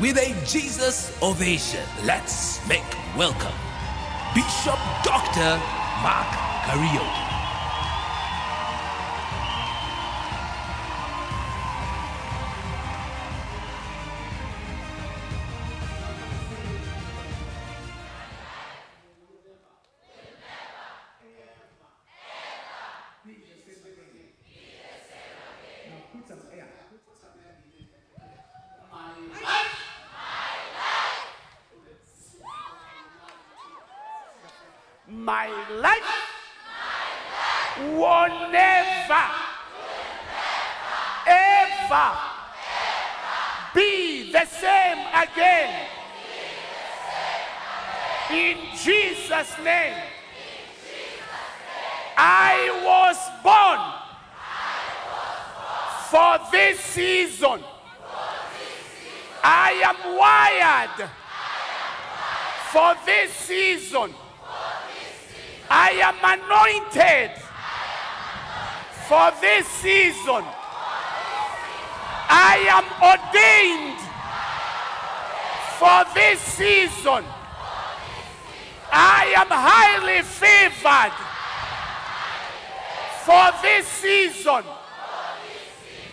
With a Jesus ovation, let's make welcome Bishop Dr. Mark Kariuki.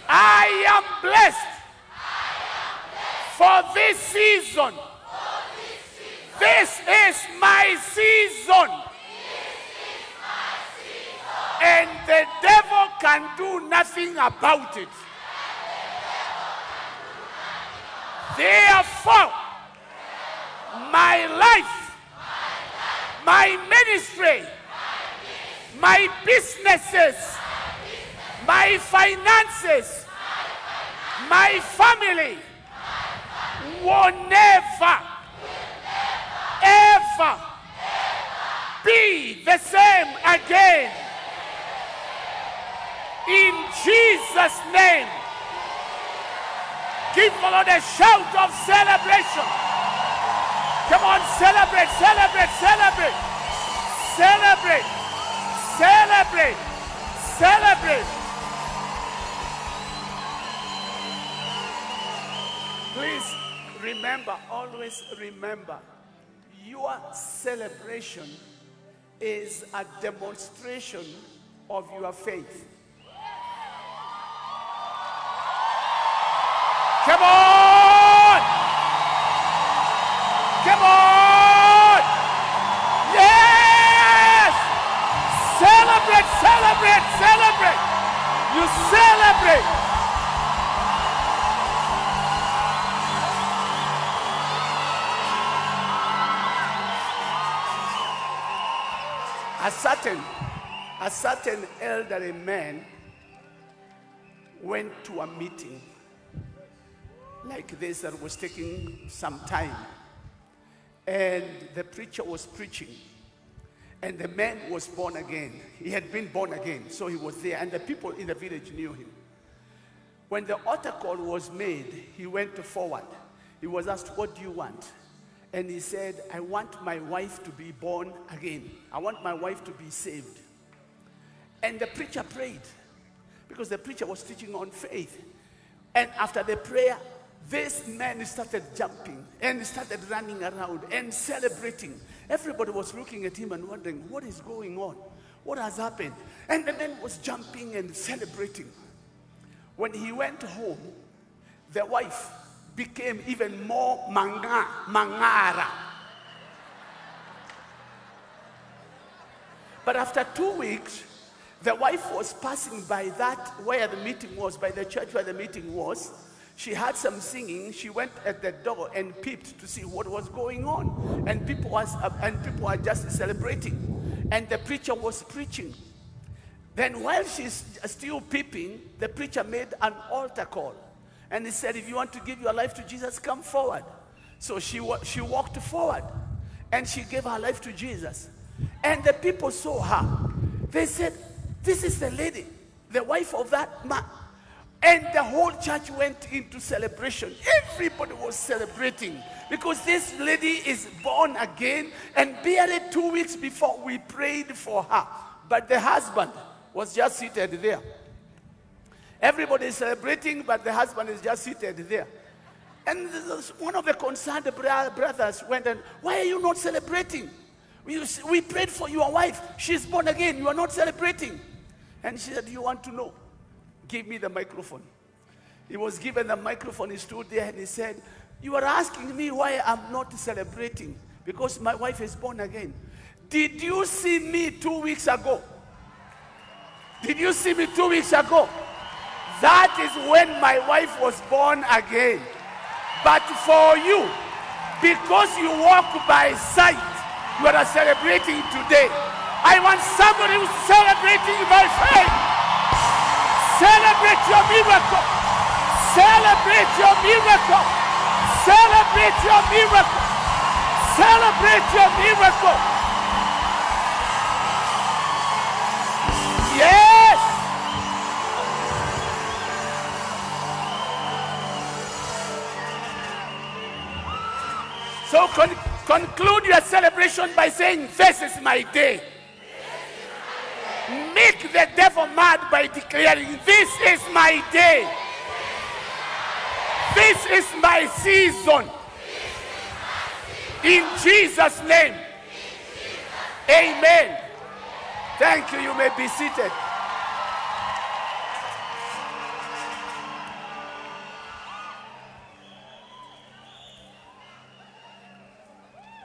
I am blessed for this season. This is my season. And the devil can do nothing about it. Therefore, my life, my ministry, my businesses, my finances, my family will never, ever be the same again. In Jesus' name, give the Lord a shout of celebration. Come on, celebrate, celebrate, celebrate, celebrate, celebrate, celebrate. Please remember, always remember, your celebration is a demonstration of your faith. Come on! Come on! Yes! Celebrate, celebrate, celebrate! You celebrate! Certain, a certain elderly man went to a meeting like this that was taking some time. And the preacher was preaching. And the man was born again. He had been born again, so he was there. And the people in the village knew him. When the altar call was made, he went forward. He was asked, What do you want? And he said, I want my wife to be born again. I want my wife to be saved. And the preacher prayed because the preacher was teaching on faith. And after the prayer, this man started jumping and started running around and celebrating. Everybody was looking at him and wondering, what is going on? What has happened? And the man was jumping and celebrating. When he went home, the wife became even more manga, mangara. But after two weeks, the wife was passing by that where the meeting was, by the church where the meeting was. She heard some singing. She went at the door and peeped to see what was going on. And people was uh, and people were just celebrating. And the preacher was preaching. Then while she's still peeping, the preacher made an altar call. And he said, if you want to give your life to Jesus, come forward. So she, she walked forward and she gave her life to Jesus. And the people saw her. They said, this is the lady, the wife of that man. And the whole church went into celebration. Everybody was celebrating because this lady is born again and barely two weeks before we prayed for her. But the husband was just seated there. Everybody is celebrating, but the husband is just seated there. And one of the concerned bro- brothers went and, Why are you not celebrating? We, we prayed for your wife. She's born again. You are not celebrating. And she said, You want to know? Give me the microphone. He was given the microphone. He stood there and he said, You are asking me why I'm not celebrating because my wife is born again. Did you see me two weeks ago? Did you see me two weeks ago? That is when my wife was born again. But for you, because you walk by sight, you are celebrating today. I want somebody who's celebrating by faith. Celebrate your miracle. Celebrate your miracle. Celebrate your miracle. Celebrate your miracle. So con- conclude your celebration by saying, This is my day. Make the devil mad by declaring, This is my day. This is my season. In Jesus' name. Amen. Thank you. You may be seated.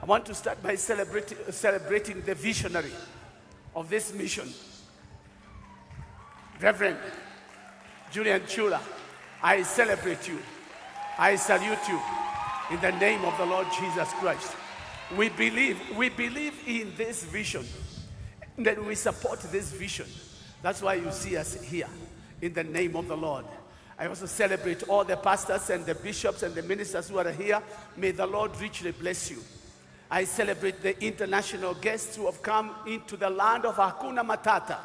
I want to start by celebrating, celebrating the visionary of this mission, Reverend Julian Kyula. I celebrate you. I salute you in the name of the Lord Jesus Christ. We believe, we believe in this vision, that we support this vision. That's why you see us here in the name of the Lord. I also celebrate all the pastors and the bishops and the ministers who are here. May the Lord richly bless you. I celebrate the international guests who have come into the land of Hakuna Matata.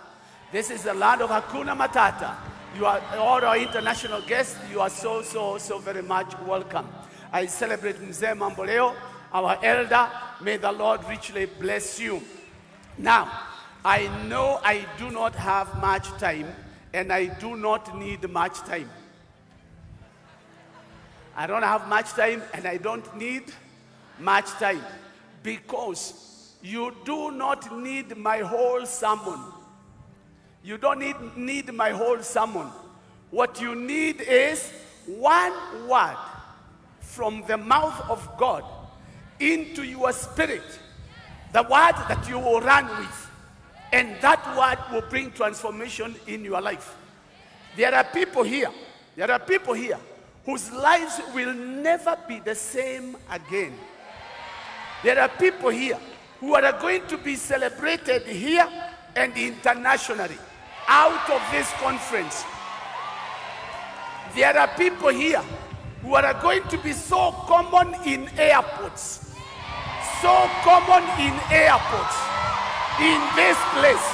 This is the land of Hakuna Matata. You are all our international guests. You are so, so, so very much welcome. I celebrate Mzee Mamboleo, our elder. May the Lord richly bless you. Now, I know I do not have much time, and I do not need much time. I don't have much time, and I don't need much time because you do not need my whole sermon. You don't need, need my whole sermon. What you need is one word from the mouth of God into your spirit. The word that you will run with. And that word will bring transformation in your life. There are people here, there are people here whose lives will never be the same again. There are people here who are going to be celebrated here and internationally out of this conference. There are people here who are going to be so common in airports, so common in airports in this place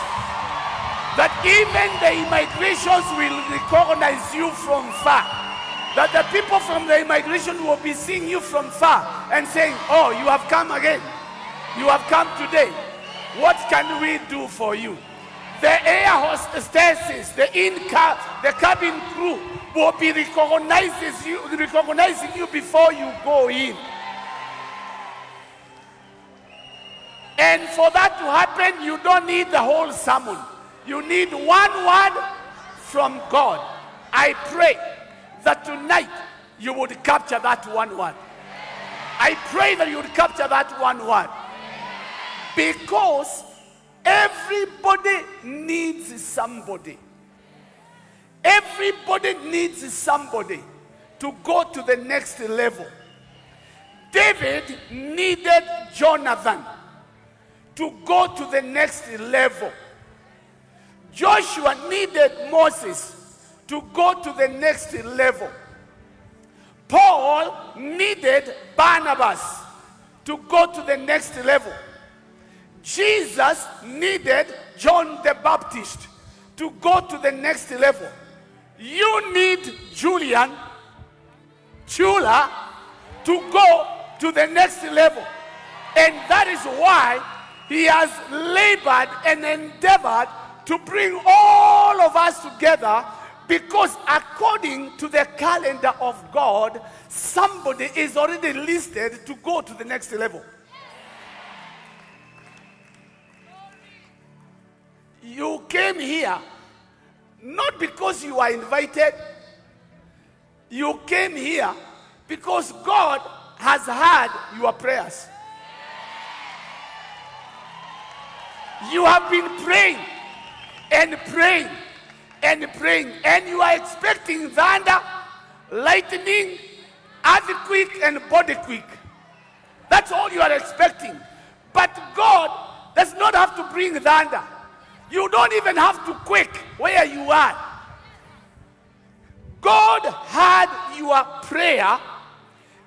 that even the immigrations will recognize you from far. That the people from the immigration will be seeing you from far and saying, Oh, you have come again. You have come today. What can we do for you? The air hostesses, the in car, the cabin crew will be recognizes you, recognizing you before you go in. And for that to happen, you don't need the whole sermon. You need one word from God. I pray that tonight you would capture that one word. I pray that you would capture that one word. Because everybody needs somebody. Everybody needs somebody to go to the next level. David needed Jonathan to go to the next level. Joshua needed Moses to go to the next level. Paul needed Barnabas to go to the next level. Jesus needed John the Baptist to go to the next level. You need Julian Kyula to go to the next level. And that is why he has labored and endeavored to bring all of us together Because according to the calendar of God, somebody is already listed to go to the next level. You came here not because you are invited, you came here because God has heard your prayers. You have been praying and praying and praying, and you are expecting thunder, lightning, earthquake, and body quake. That's all you are expecting. But God does not have to bring thunder. You don't even have to quake where you are. God heard your prayer,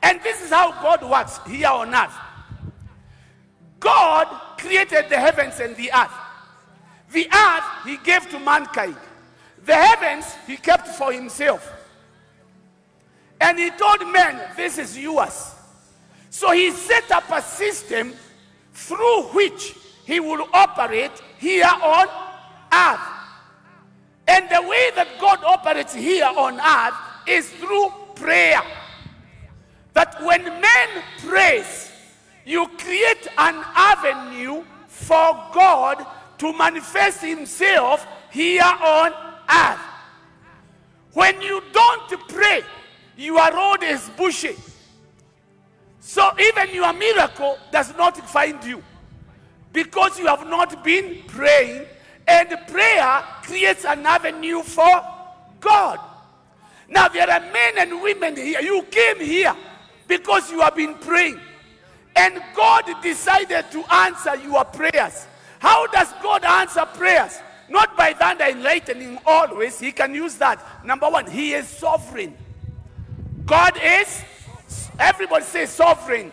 and this is how God works here on earth. God created the heavens and the earth. The earth he gave to mankind. The heavens he kept for himself. And he told men, This is yours. So he set up a system through which he will operate here on earth. And the way that God operates here on earth is through prayer. That when man prays, you create an avenue for God to manifest himself here on earth. When you don't pray, your road is bushy. So even your miracle does not find you because you have not been praying, and prayer creates an avenue for God. Now, there are men and women here. You came here because you have been praying, and God decided to answer your prayers. How does God answer prayers? Not by thunder and lightning always. He can use that. Number one, He is sovereign. God is, everybody say sovereign.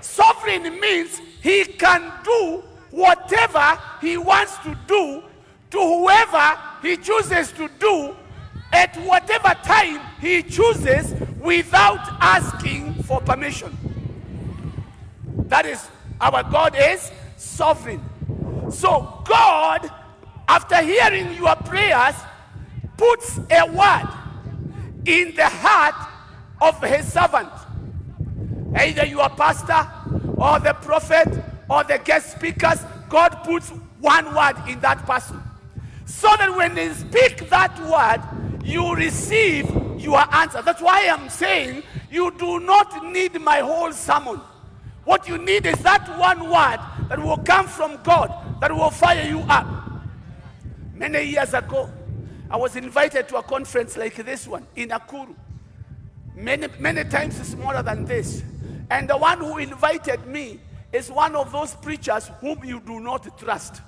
Sovereign means He can do whatever He wants to do to whoever He chooses to do at whatever time He chooses without asking for permission. That is, our God is sovereign. So, God, after hearing your prayers, puts a word in the heart of his servant. Either your pastor or the prophet or the guest speakers, God puts one word in that person. So that when they speak that word, you receive your answer. That's why I'm saying you do not need my whole sermon. What you need is that one word that will come from God that will fire you up. Many years ago, I was invited to a conference like this one in Nakuru. Many, many times smaller than this. And the one who invited me is one of those preachers whom you do not trust.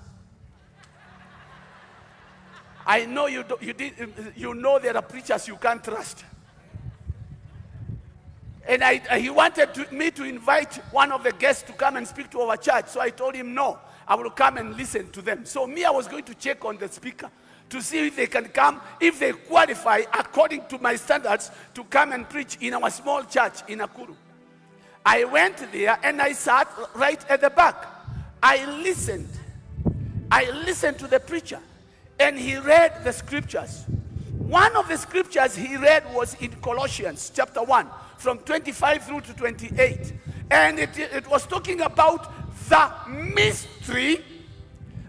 I know you, do, you, did, you know there are preachers you can't trust. And I, he wanted to, me to invite one of the guests to come and speak to our church. So I told him, no, I will come and listen to them. So me, I was going to check on the speaker to see if they can come, if they qualify according to my standards to come and preach in our small church in Nakuru. I went there and I sat right at the back. I listened. I listened to the preacher and he read the scriptures. One of the scriptures he read was in Colossians chapter 1 from 25 through to 28. And it, it was talking about the mystery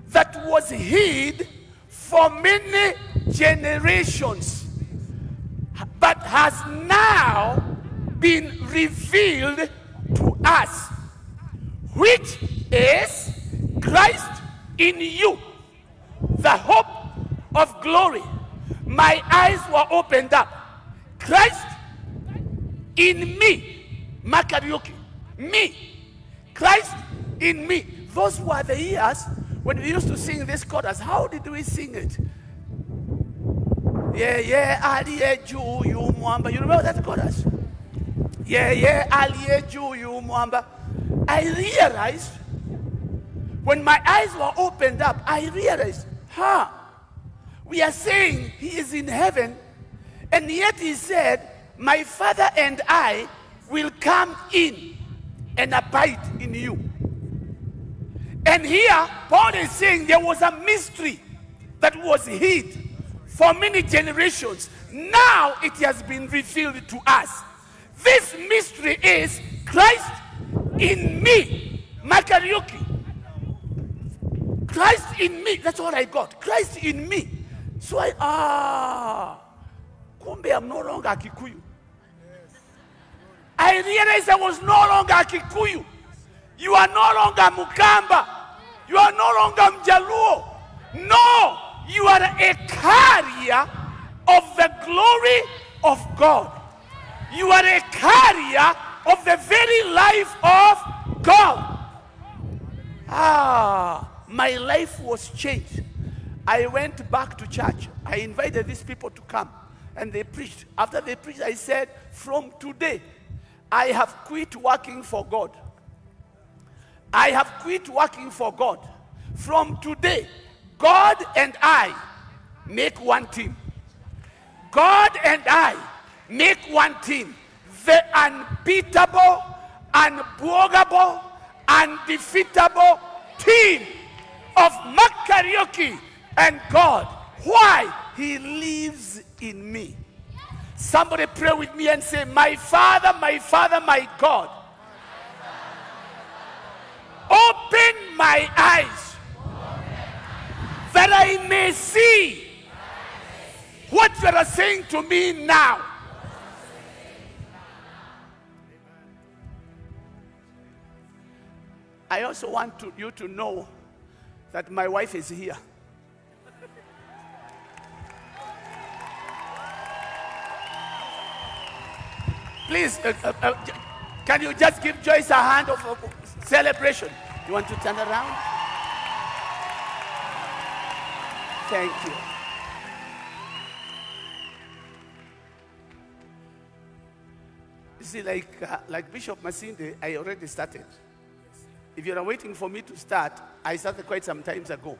that was hid for many generations, but has now been revealed to us, which is Christ in you, the hope of glory. My eyes were opened up. Christ in me, Makariuki, me, Christ in me. Those were the years when we used to sing this chorus. How did we sing it? Yeah, yeah, aliye juu yu mwamba. You remember that chorus? Yeah, yeah, aliye juu yu mwamba. I realized when my eyes were opened up, I realized, huh, we are saying he is in heaven, and yet he said, My father and I will come in and abide in you. And here, Paul is saying there was a mystery that was hid for many generations. Now it has been revealed to us. This mystery is Christ in me. Makariuki. Christ in me. That's what I got. Christ in me. So I, ah, kumbe I'm no longer a Kikuyu. I realized I was no longer a Kikuyu. You are no longer Mukamba. You are no longer Mjaluo. No, you are a carrier of the glory of God. You are a carrier of the very life of God. Ah, my life was changed. I went back to church. I invited these people to come and they preached. After they preached, I said, From today, I have quit working for God. I have quit working for God. From today, God and I make one team. God and I make one team. The unbeatable, unbogable, undefeatable team of Makariuki and God. Why? He lives in me. Somebody pray with me and say, My Father, my Father, my God. Open my eyes that I may see what you are saying to me now. I also want to, you to know that my wife is here. Please, uh, uh, uh, can you just give Joyce a hand of celebration? You want to turn around? Thank you. You see, like, uh, like Bishop Masinde, I already started. If you're waiting for me to start, I started quite some times ago.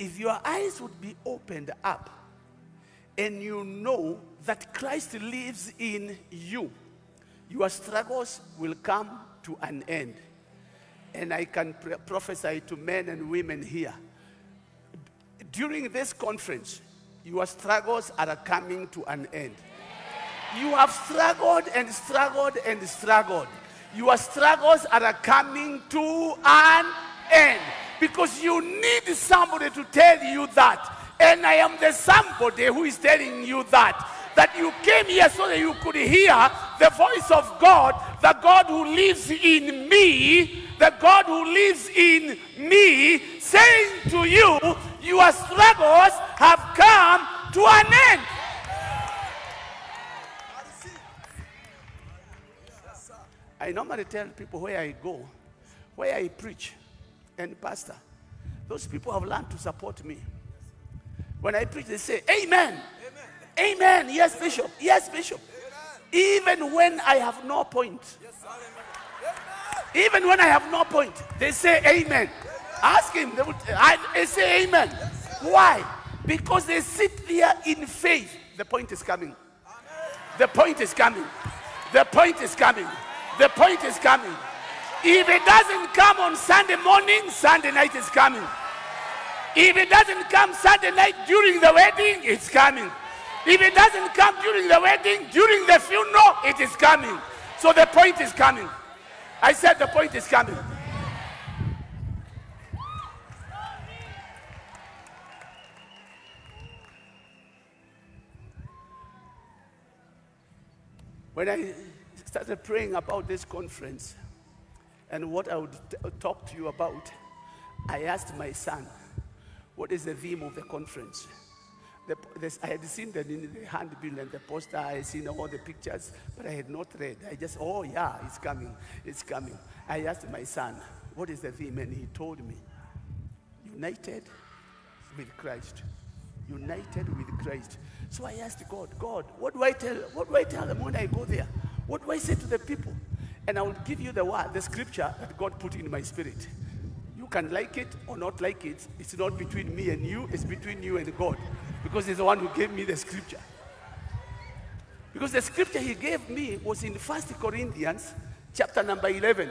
If your eyes would be opened up and you know that Christ lives in you, your struggles will come to an end. And I can pre- prophesy to men and women here. During this conference, your struggles are coming to an end. You have struggled and struggled and struggled. Your struggles are coming to an end because you need somebody to tell you that. And I am the somebody who is telling you that. That you came here so that you could hear the voice of God, the God who lives in me, the God who lives in me, saying to you, Your struggles have come to an end. I normally tell people where I go, where I preach and pastor. Those people have learned to support me. When I preach, they say, Amen. Amen. Yes, Bishop. Yes, Bishop. Even when I have no point. Even when I have no point, they say Amen. Ask him. They, would, I, they say Amen. Why? Because they sit there in faith. The point is coming. The point is coming. The point is coming. The point is coming. If it doesn't come on Sunday morning, Sunday night is coming. If it doesn't come Sunday night during the wedding, it's coming. If it doesn't come during the wedding, during the funeral, it is coming. So the point is coming. I said the point is coming. When I started praying about this conference and what I would talk to you about, I asked my son, What is the theme of the conference? The, I had seen the, the handbill and the poster, I had seen all the pictures, but I had not read. I just, oh yeah, it's coming, it's coming. I asked my son, What is the theme? And he told me, United with Christ. United with Christ. So I asked God, God, what do I tell? What do I tell them when I go there? What do I say to the people? And I will give you the word, the scripture that God put in my spirit. You can like it or not like it. It's not between me and you, it's between you and God. Because He's the one who gave me the scripture. Because the scripture He gave me was in First Corinthians chapter number 11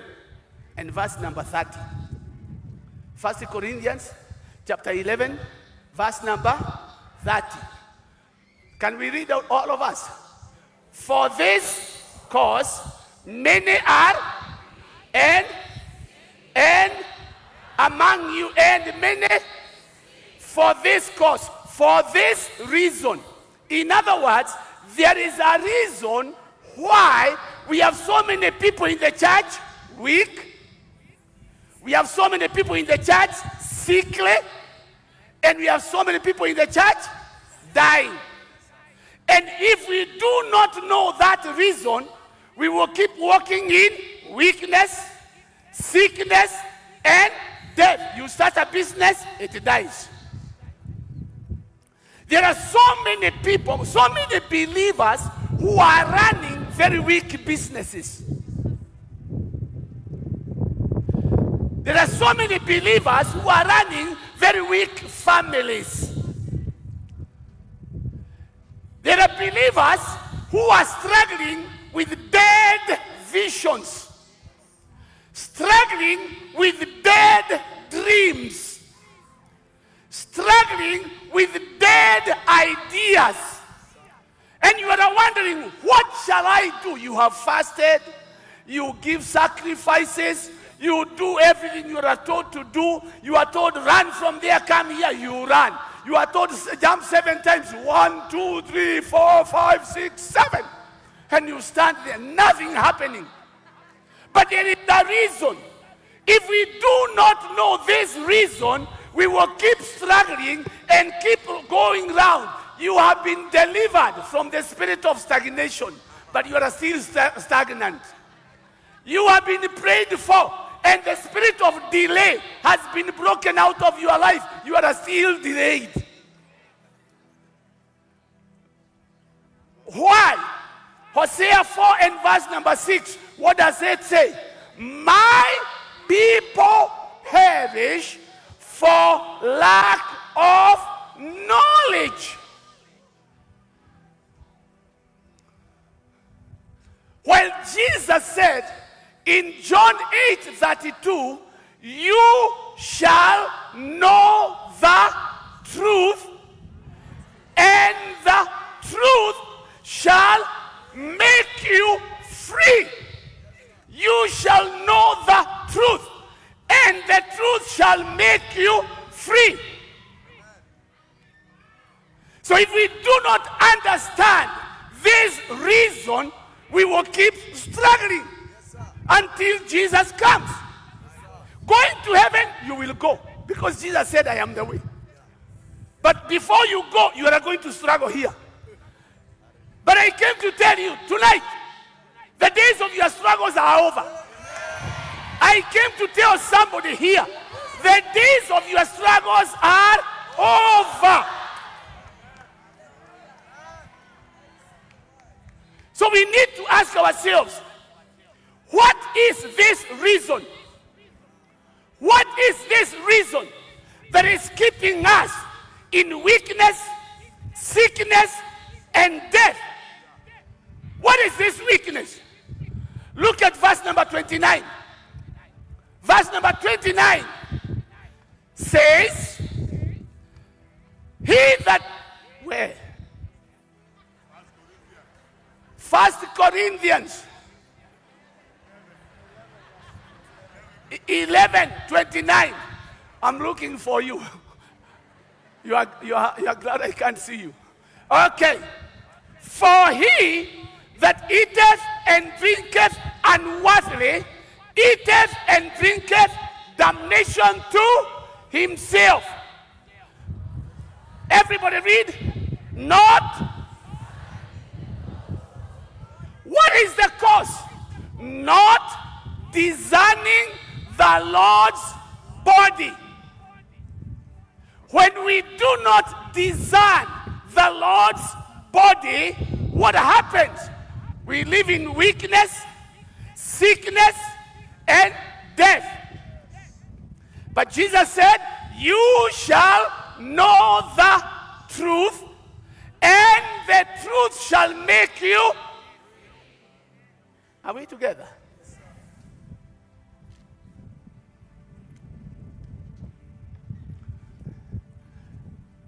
and verse number 30. First Corinthians chapter 11, verse number 30. Can we read out all of us? For this cause many are and and among you and many for this cause, for this reason. In other words, there is a reason why we have so many people in the church weak. We have so many people in the church sickly. And we have so many people in the church dying. And if we do not know that reason, we will keep walking in weakness, sickness, and death. You start a business, it dies. There are so many people, so many believers who are running very weak businesses. There are so many believers who are running very weak families. There are believers who are struggling with dead visions, struggling with dead dreams, struggling with dead ideas. And you are wondering, what shall I do? You have fasted, you give sacrifices, you do everything you are told to do. You are told, run from there, come here, you run. You are told, jump seven times. One, two, three, four, five, six, seven. And you stand there, nothing happening. But there is a reason. If we do not know this reason, we will keep struggling and keep going round. You have been delivered from the spirit of stagnation, but you are still st- stagnant. You have been prayed for, and the spirit of delay has been broken out of your life. You are still delayed. Why? Hosea 4 and verse number 6. What does it say? My people perish for lack of knowledge. Well, Jesus said in John 8 32, You shall know the truth, and the truth shall make you free. You shall know the truth, the truth shall make you free. So if we do not understand this reason, we will keep struggling until Jesus comes. Going to heaven, you will go because Jesus said, I am the way. But before you go, you are going to struggle here. But I came to tell you tonight, the days of your struggles are over. I came to tell somebody here, the days of your struggles are over. So we need to ask ourselves, what is this reason? What is this reason that is keeping us in weakness, sickness, and death? What is this weakness? Look at verse number 29. Verse number 29 says, He that, where? First Corinthians 11 29. I'm looking for you. You are, you, are, you are glad I can't see you. Okay. For he that eateth and drinketh unworthily eateth and drinketh damnation to himself. Everybody read. Not. What is the cause? Not discerning the Lord's body. When we do not discern the Lord's body, what happens? We live in weakness, sickness, and death. But Jesus said, You shall know the truth, and the truth shall make you. Are we together?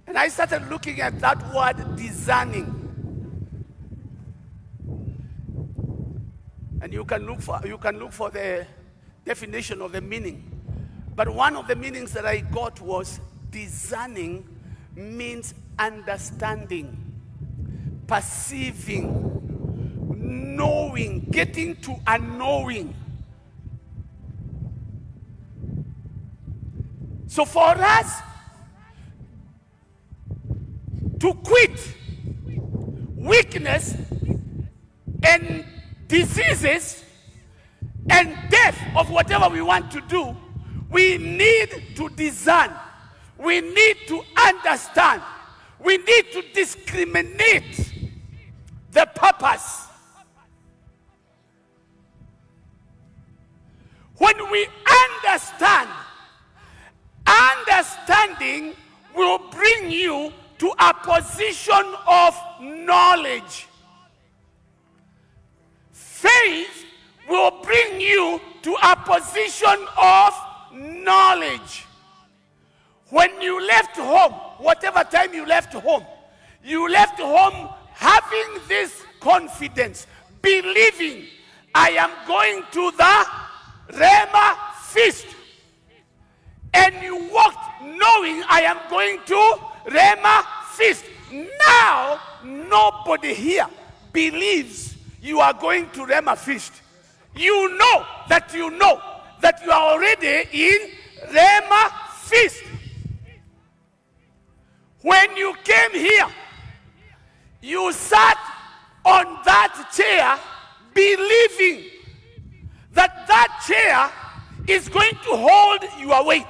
And I started looking at that word discerning. And you can look for you can look for the definition of the meaning. But one of the meanings that I got was discerning means understanding, perceiving, knowing, getting to a knowing. So for us to quit weakness and diseases whatever we want to do, we need to discern. We need to understand. We need to discriminate the purpose. When we understand, understanding will bring you to a position of knowledge. Faith will bring you to a position of knowledge. When you left home, whatever time you left home, you left home having this confidence, believing I am going to the Rhema feast. And you walked knowing I am going to Rhema feast. Now, nobody here believes you are going to Rhema feast. You know that you know that you are already in Rhema feast. When you came here, you sat on that chair believing that that chair is going to hold your weight.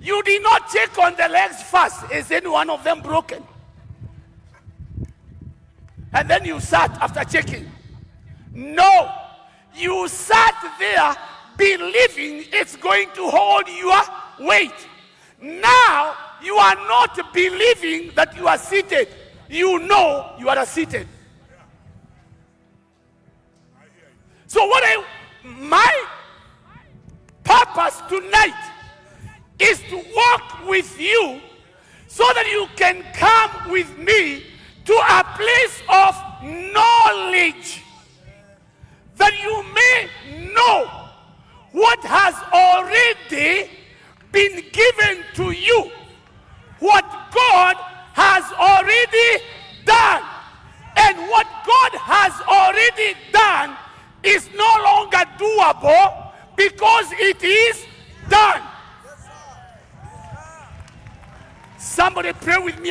You did not check on the legs first. Is any one of them broken? And then you sat after checking. No. You sat there believing it's going to hold your weight. Now you are not believing that you are seated. You know you are seated. So what I my purpose tonight is to walk with you so that you can come with me to a place of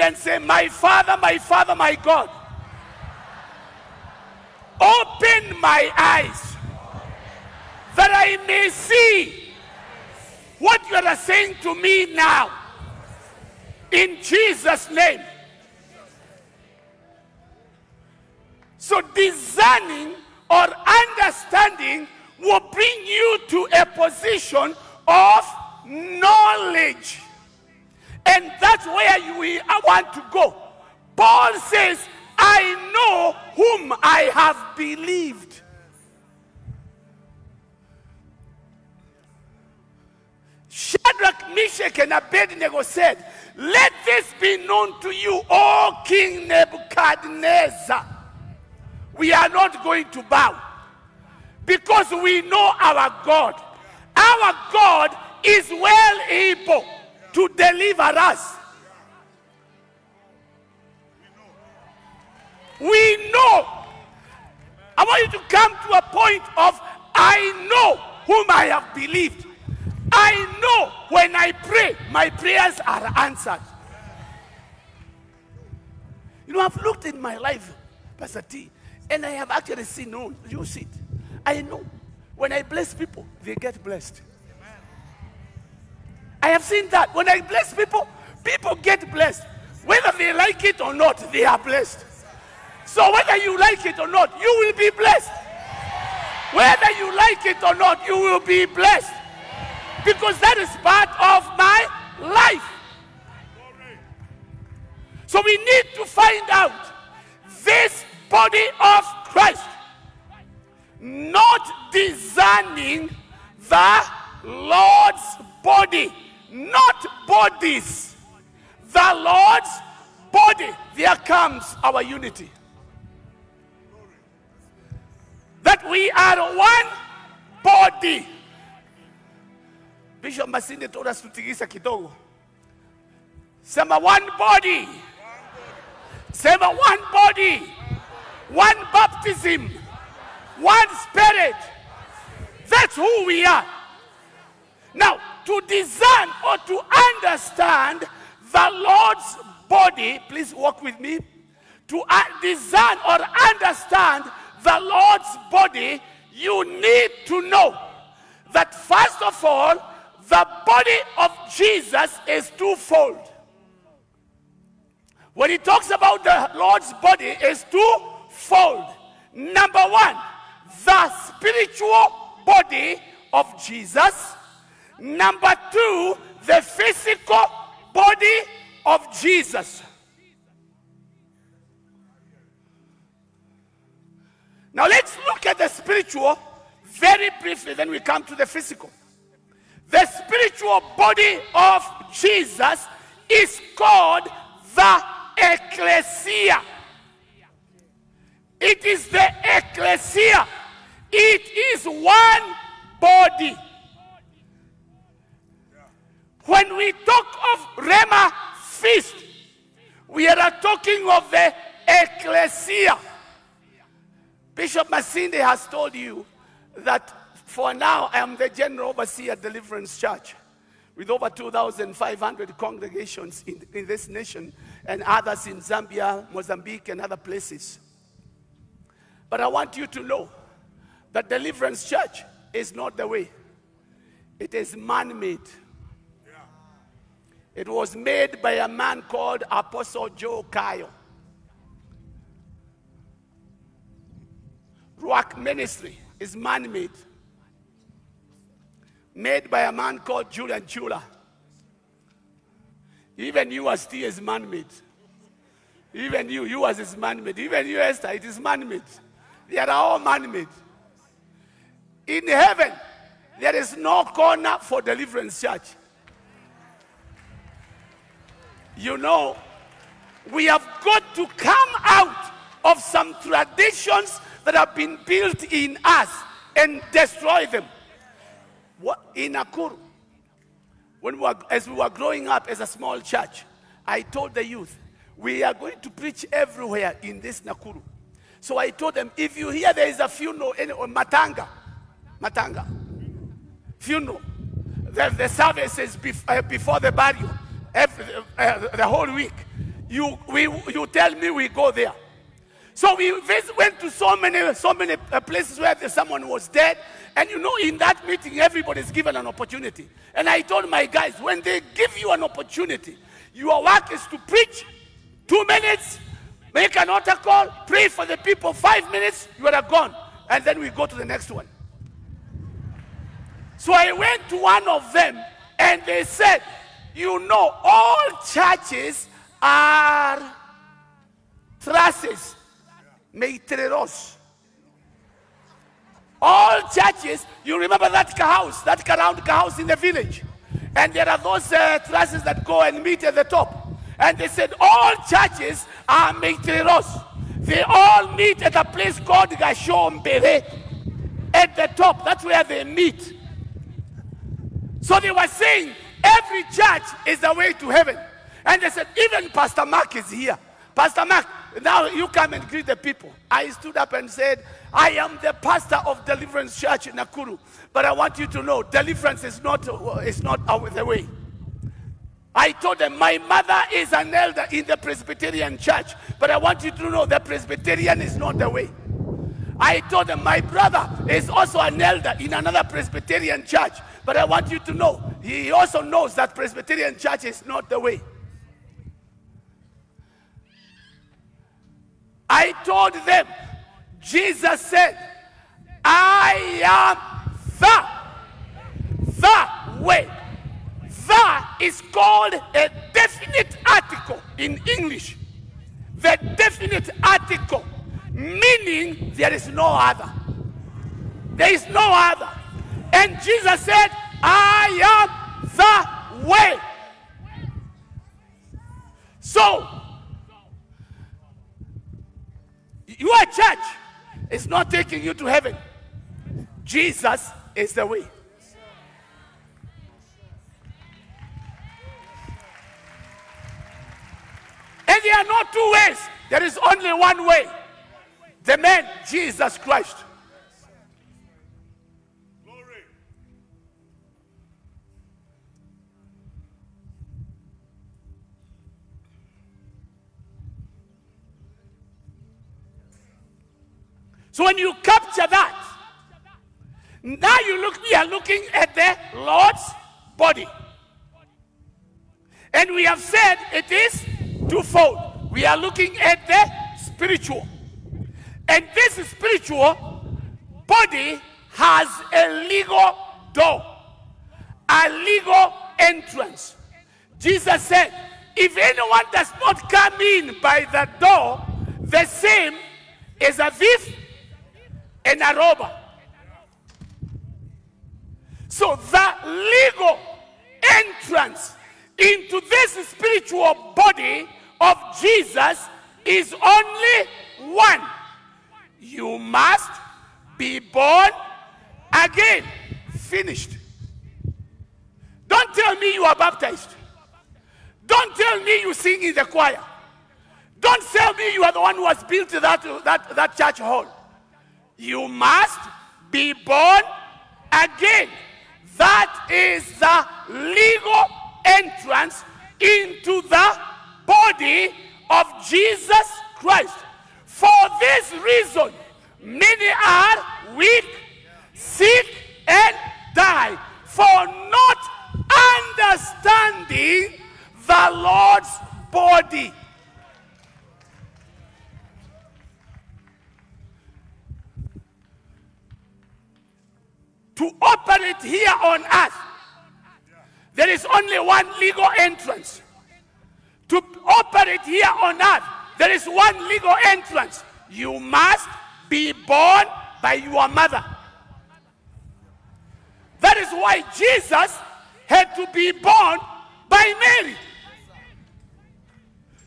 and say, My Father, my Father, my God, open my eyes that I may see what you are saying to me now. In Jesus' name. So, discerning or understanding will bring you to a position of knowledge. And that's where you want to go. Paul says, I know whom I have believed. Shadrach, Meshach, and Abednego said, Let this be known to you, O King Nebuchadnezzar. We are not going to bow because we know our God. Our God is well able to deliver us. We know. I want you to come to a point of I know whom I have believed. I know when I pray, my prayers are answered. You know, I've looked in my life, Pastor T, and I have actually seen, no, you see it. I know when I bless people, they get blessed. I have seen that. When I bless people, people get blessed. Whether they like it or not, they are blessed. So whether you like it or not, you will be blessed. Whether you like it or not, you will be blessed. Because that is part of my life. So we need to find out this body of Christ, not discerning the Lord's body, not bodies. the Lord's body, there comes our unity. That we are one body. Bishop Masinde told us to tikisa kidogo. Sema one body. Sema one body. One baptism. One spirit. That's who we are. Now, to discern or to understand the Lord's body, please walk with me. To discern or understand the Lord's body, you need to know that first of all, the body of Jesus is twofold. When he talks about the Lord's body, is twofold. Number one, the spiritual body of Jesus. Number two, the physical body of Jesus. Now let's look at the spiritual very briefly, then we come to the physical. The spiritual body of Jesus is called the ecclesia. It is the ecclesia. It is one body. When we talk of Rhema feast, we are talking of the ecclesia. Bishop Masinde has told you that for now I am the general overseer at Deliverance Church with over 2,500 congregations in, in this nation and others in Zambia, Mozambique, and other places. But I want you to know that Deliverance Church is not the way, it is man made. It was made by a man called Apostle Joe Kayo. Ruach Ministry is man made. Made by a man called Julian Kyula. Even you are still is man made. Even you, you as is man made. Even you, Esther, it is man made. They are all man made. In heaven, there is no corner for deliverance church. You know, we have got to come out of some traditions that have been built in us and destroy them. What, in Nakuru, when we were, as we were growing up as a small church, I told the youth, we are going to preach everywhere in this Nakuru. So I told them, if you hear there is a funeral in Matanga, Matanga, funeral, the, the service is bef- uh, before the burial, every, uh, the whole week. You, we, you tell me we go there. So we went to so many, so many uh, places where someone was dead. And you know, in that meeting, everybody's given an opportunity. And I told my guys, when they give you an opportunity, your work is to preach two minutes, make an altar call, pray for the people, five minutes, you are gone. And then we go to the next one. So I went to one of them and they said, You know, all churches are trusses, meitreros. All churches, you remember that house, that round house in the village. And there are those uh, trusses that go and meet at the top. And they said, All churches are meitreros. They all meet at a place called Gashombere at the top. That's where they meet. So they were saying every church is the way to heaven. And they said, even Pastor Mark is here. Pastor Mark, now you come and greet the people. I stood up and said, I am the pastor of Deliverance Church in Nakuru. But I want you to know, deliverance is not, is not the way. I told them, my mother is an elder in the Presbyterian church. But I want you to know, the Presbyterian is not the way. I told them, my brother is also an elder in another Presbyterian church. But I want you to know, he also knows that Presbyterian church is not the way. I told them, Jesus said, I am the, the way. The is called a definite article in English. The definite article, meaning there is no other. There is no other. And Jesus said, I am the way. So, your church is not taking you to heaven. Jesus is the way. And there are not two ways, there is only one way the man, Jesus Christ. So when you capture that, now you look, we are looking at the Lord's body. And we have said it is twofold. We are looking at the spiritual. And this spiritual body has a legal door, a legal entrance. Jesus said, if anyone does not come in by the door, the same is a thief and a robber. So the legal entrance into this spiritual body of Jesus is only one. You must be born again. Finished. Don't tell me you are baptized. Don't tell me you sing in the choir. Don't tell me you are the one who has built that, that, that church hall. You must be born again. That is the legal entrance into the body of Jesus Christ. For this reason, many are weak, sick, and die for not understanding the Lord's body. To operate here on earth, there is only one legal entrance. To operate here on earth, there is one legal entrance. You must be born by your mother. That is why Jesus had to be born by Mary.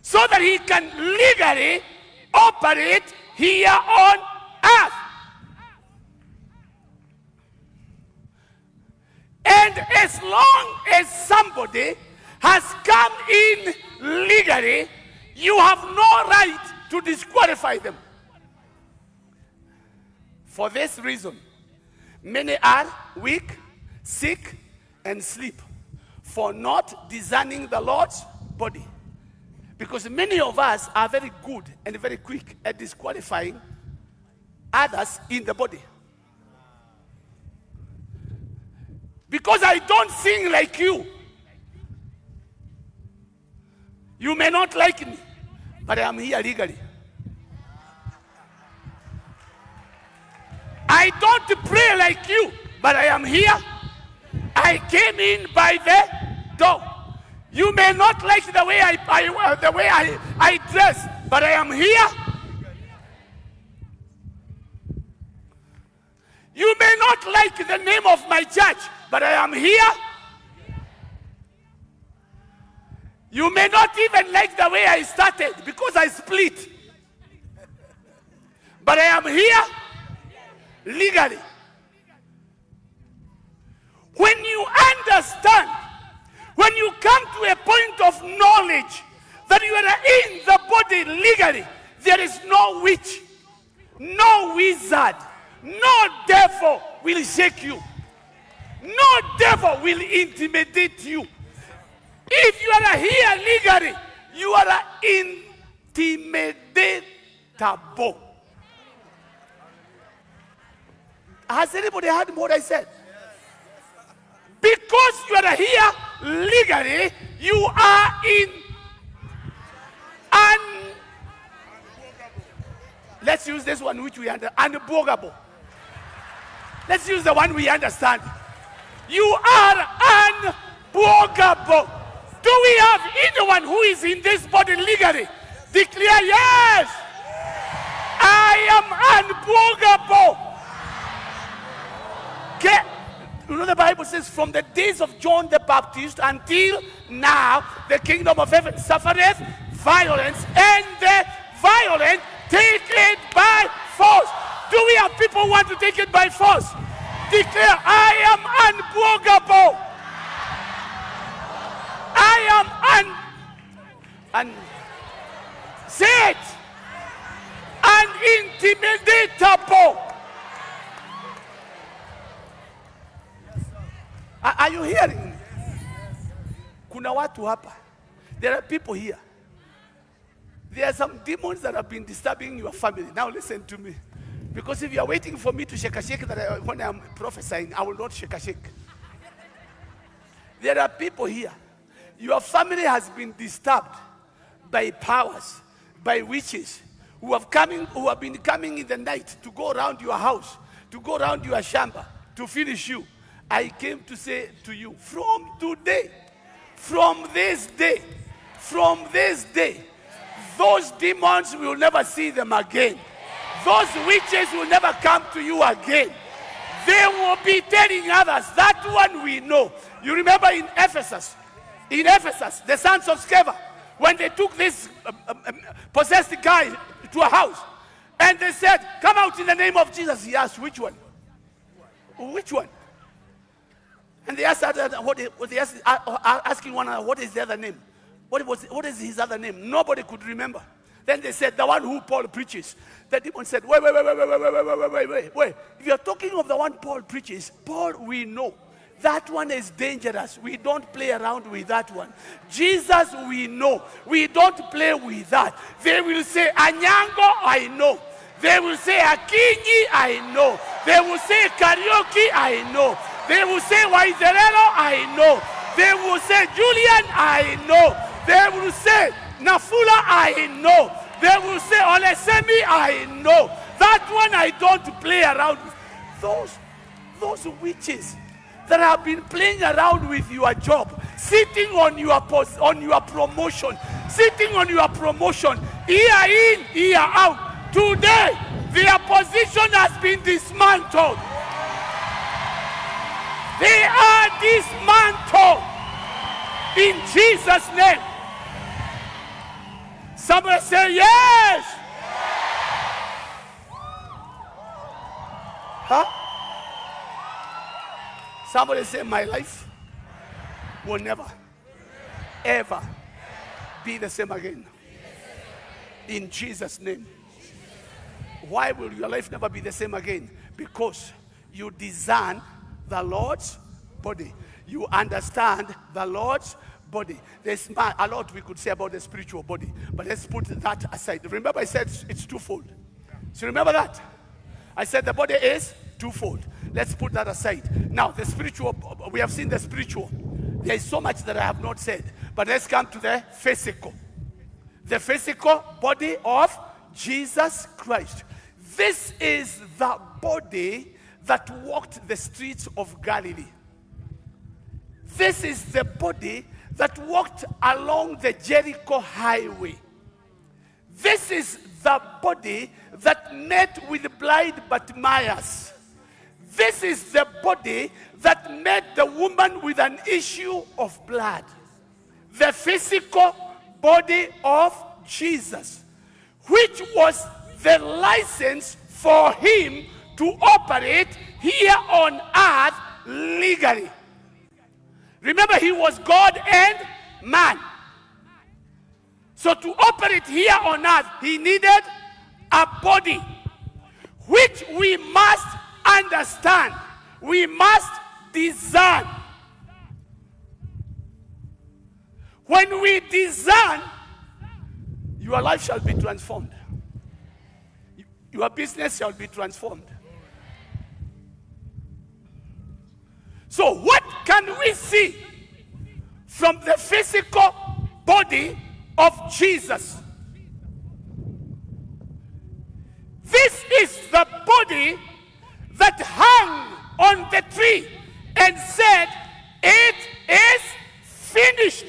So that he can legally operate here on And as long as somebody has come in legally, you have no right to disqualify them. For this reason, many are weak, sick, and sleep for not discerning the Lord's body. Because many of us are very good and very quick at disqualifying others in the body. Because I don't sing like you. You may not like me, but I am here legally. I don't pray like you, but I am here. I came in by the door. You may not like the way I, I uh, the way I, I dress, but I am here. You may not like the name of my church, but I am here. You may not even like the way I started because I split. But I am here legally. When you understand, when you come to a point of knowledge that you are in the body legally, there is no witch, no wizard, no devil will shake you. No devil will intimidate you. If you are here legally, you are intimidatable. Has anybody heard what I said? Because you are here legally, you are in un. Let's use this one which we understand. Unbogable. Let's use the one we understand. You are unbogable. Do we have anyone who is in this body legally? Declare yes. I am unbogable. Okay. You know the Bible says from the days of John the Baptist until now the kingdom of heaven suffereth violence, and the violent take it by force. Do we have people who want to take it by force? Declare, I am unbogable. I am un, un say it, unintimidatable. Are, are you hearing? Kuna watu hapa. There are people here. There are some demons that have been disturbing your family. Now listen to me. Because if you are waiting for me to shake a shake that I, when I'm prophesying, I will not shake a shake. There are people here. Your family has been disturbed by powers, by witches who have coming, who have been coming in the night to go around your house, to go around your shamba, to finish you. I came to say to you, from today, from this day, from this day, those demons will never see them again. Those witches will never come to you again. They will be telling others, that one we know. You remember in Ephesus, in Ephesus, the sons of Sceva, when they took this um, um, um, possessed guy to a house, and they said, Come out in the name of Jesus. He asked, Which one? Which one? And they asked, what, they asked, uh, uh, asking one another, What is the other name? What, was, what is his other name? Nobody could remember. Then they said, The one who Paul preaches. The demon said, Wait, wait, wait, wait, wait, wait, wait, wait, wait, wait, wait. If you're talking of the one Paul preaches, Paul we know. That one is dangerous. We don't play around with that one. Jesus, we know. We don't play with that. They will say, Anyango, I know. They will say, Akinyi, I know. They will say, Kariuki, I know. They will say, Waizerero, I know. They will say, Julian, I know. They will say, Nafula, I know. They will say, oh, Olesemi, I know. That one I don't play around with. Those, those witches that have been playing around with your job, sitting on your pos- on your promotion, sitting on your promotion, year in, year out. Today, their position has been dismantled. They are dismantled in Jesus' name. Somebody say yes. Huh? Somebody say, My life will never, ever be the same again. In Jesus' name. Why will your life never be the same again? Because you discern the Lord's body. You understand the Lord's body. There's a lot we could say about the spiritual body, but let's put that aside. Remember, I said it's twofold. So remember that. I said the body is twofold. Let's put that aside. Now, the spiritual, we have seen the spiritual. There is so much that I have not said, but let's come to the physical. The physical body of Jesus Christ. This is the body that walked the streets of Galilee. This is the body that walked along the Jericho highway. This is the body that met with blind Bartimaeus. This is the body that met the woman with an issue of blood. The physical body of Jesus, which was the license for him to operate here on earth legally. Remember, he was God and man. So to operate here on earth, he needed a body, which we must understand. We must discern. When we discern, your life shall be transformed. Your business shall be transformed. So, what can we see from the physical body of Jesus? This is the body that hung on the tree and said, It is finished.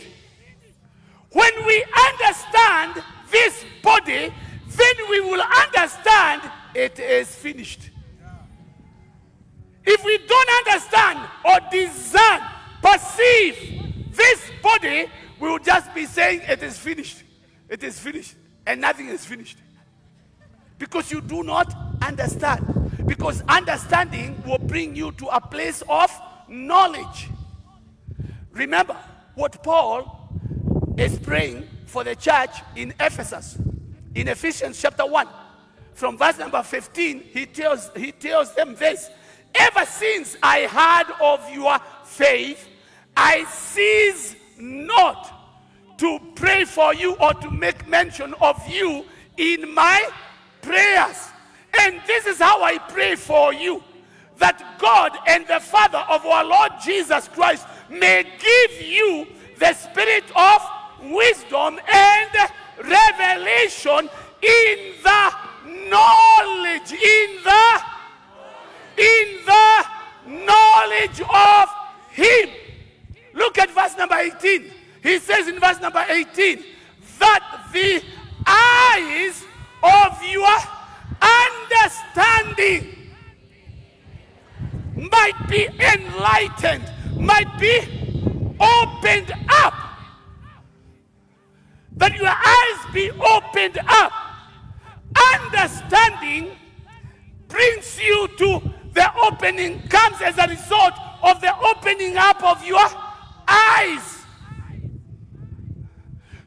When we understand this body, then we will understand it is finished. If we don't understand or discern, perceive this body, we will just be saying it is finished. it is finished, and nothing is finished. Because you do not understand. Because understanding will bring you to a place of knowledge. Remember what Paul is praying for the church in Ephesus, in Ephesians chapter 1. From verse number 15, he tells, he tells them this Ever since I heard of your faith, I cease not to pray for you or to make mention of you in my prayers. And this is how I pray for you that God and the Father of our Lord Jesus Christ may give you the spirit of wisdom and revelation in the knowledge, in the in the knowledge of him. Look at verse number 18. He says in verse number 18 that the eyes of your understanding might be enlightened, might be opened up. That your eyes be opened up. Understanding brings you to the opening, comes as a result of the opening up of your eyes.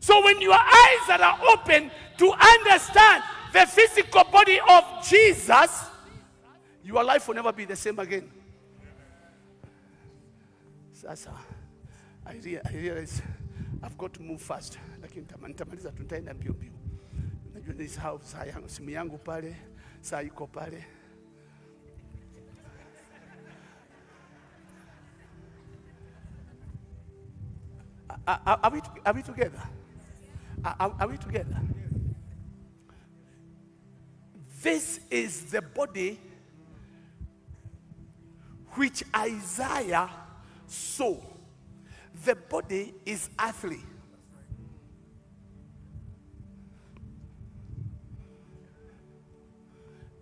So when your eyes are open to understand the physical body of Jesus, your life will never be the same again. Sasa, I, rea I realize I've got to move fast, lakini nitama- nitamaliza, tutaenda mbio mbio. Najua yangu, simu yangu pale, saa iko pale. Are, are, we, are we together? Are- are we together? This is the body which Isaiah saw. The body is earthly.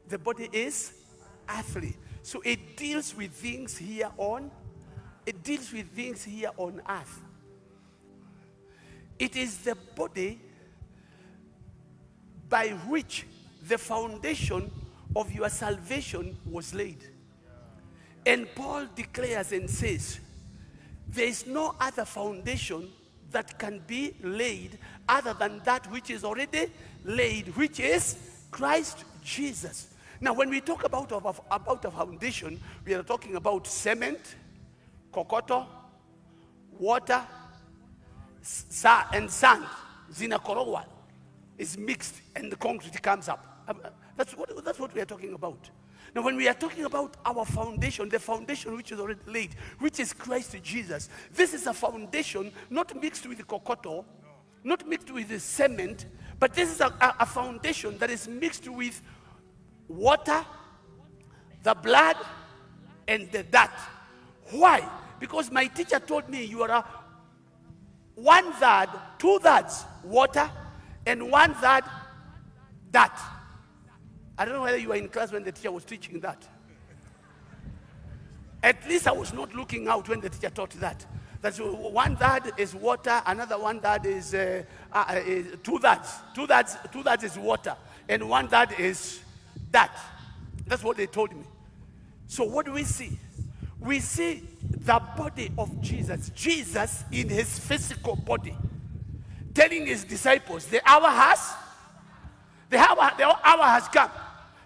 The body is earthly. So it deals with things here on, it deals with things here on earth. It is the body by which the foundation of your salvation was laid. And Paul declares and says, There is no other foundation that can be laid other than that which is already laid, which is Christ Jesus. Now, when we talk about, of- about a foundation, we are talking about cement, kokoto, water, sa- and sand zinakorogwa is mixed and the concrete comes up. Um, uh, That's what, that's what we are talking about. Now, when we are talking about our foundation, the foundation which is already laid, which is Christ Jesus, this is a foundation not mixed with kokoto, not mixed with the cement, but this is a, a, a foundation that is mixed with water, the blood, and the dirt. Why? Because my teacher told me you are a one third, two thirds water, and one third that. I don't know whether you were in class when the teacher was teaching that. At least I was not looking out when the teacher taught that. That's one third is water, another one third is, uh, uh, uh, is two thirds. Two thirds, two thirds is water, and one third is that. That's what they told me. So what do we see? We see the body of Jesus, Jesus in his physical body, telling his disciples, the hour has, the hour, the hour has come.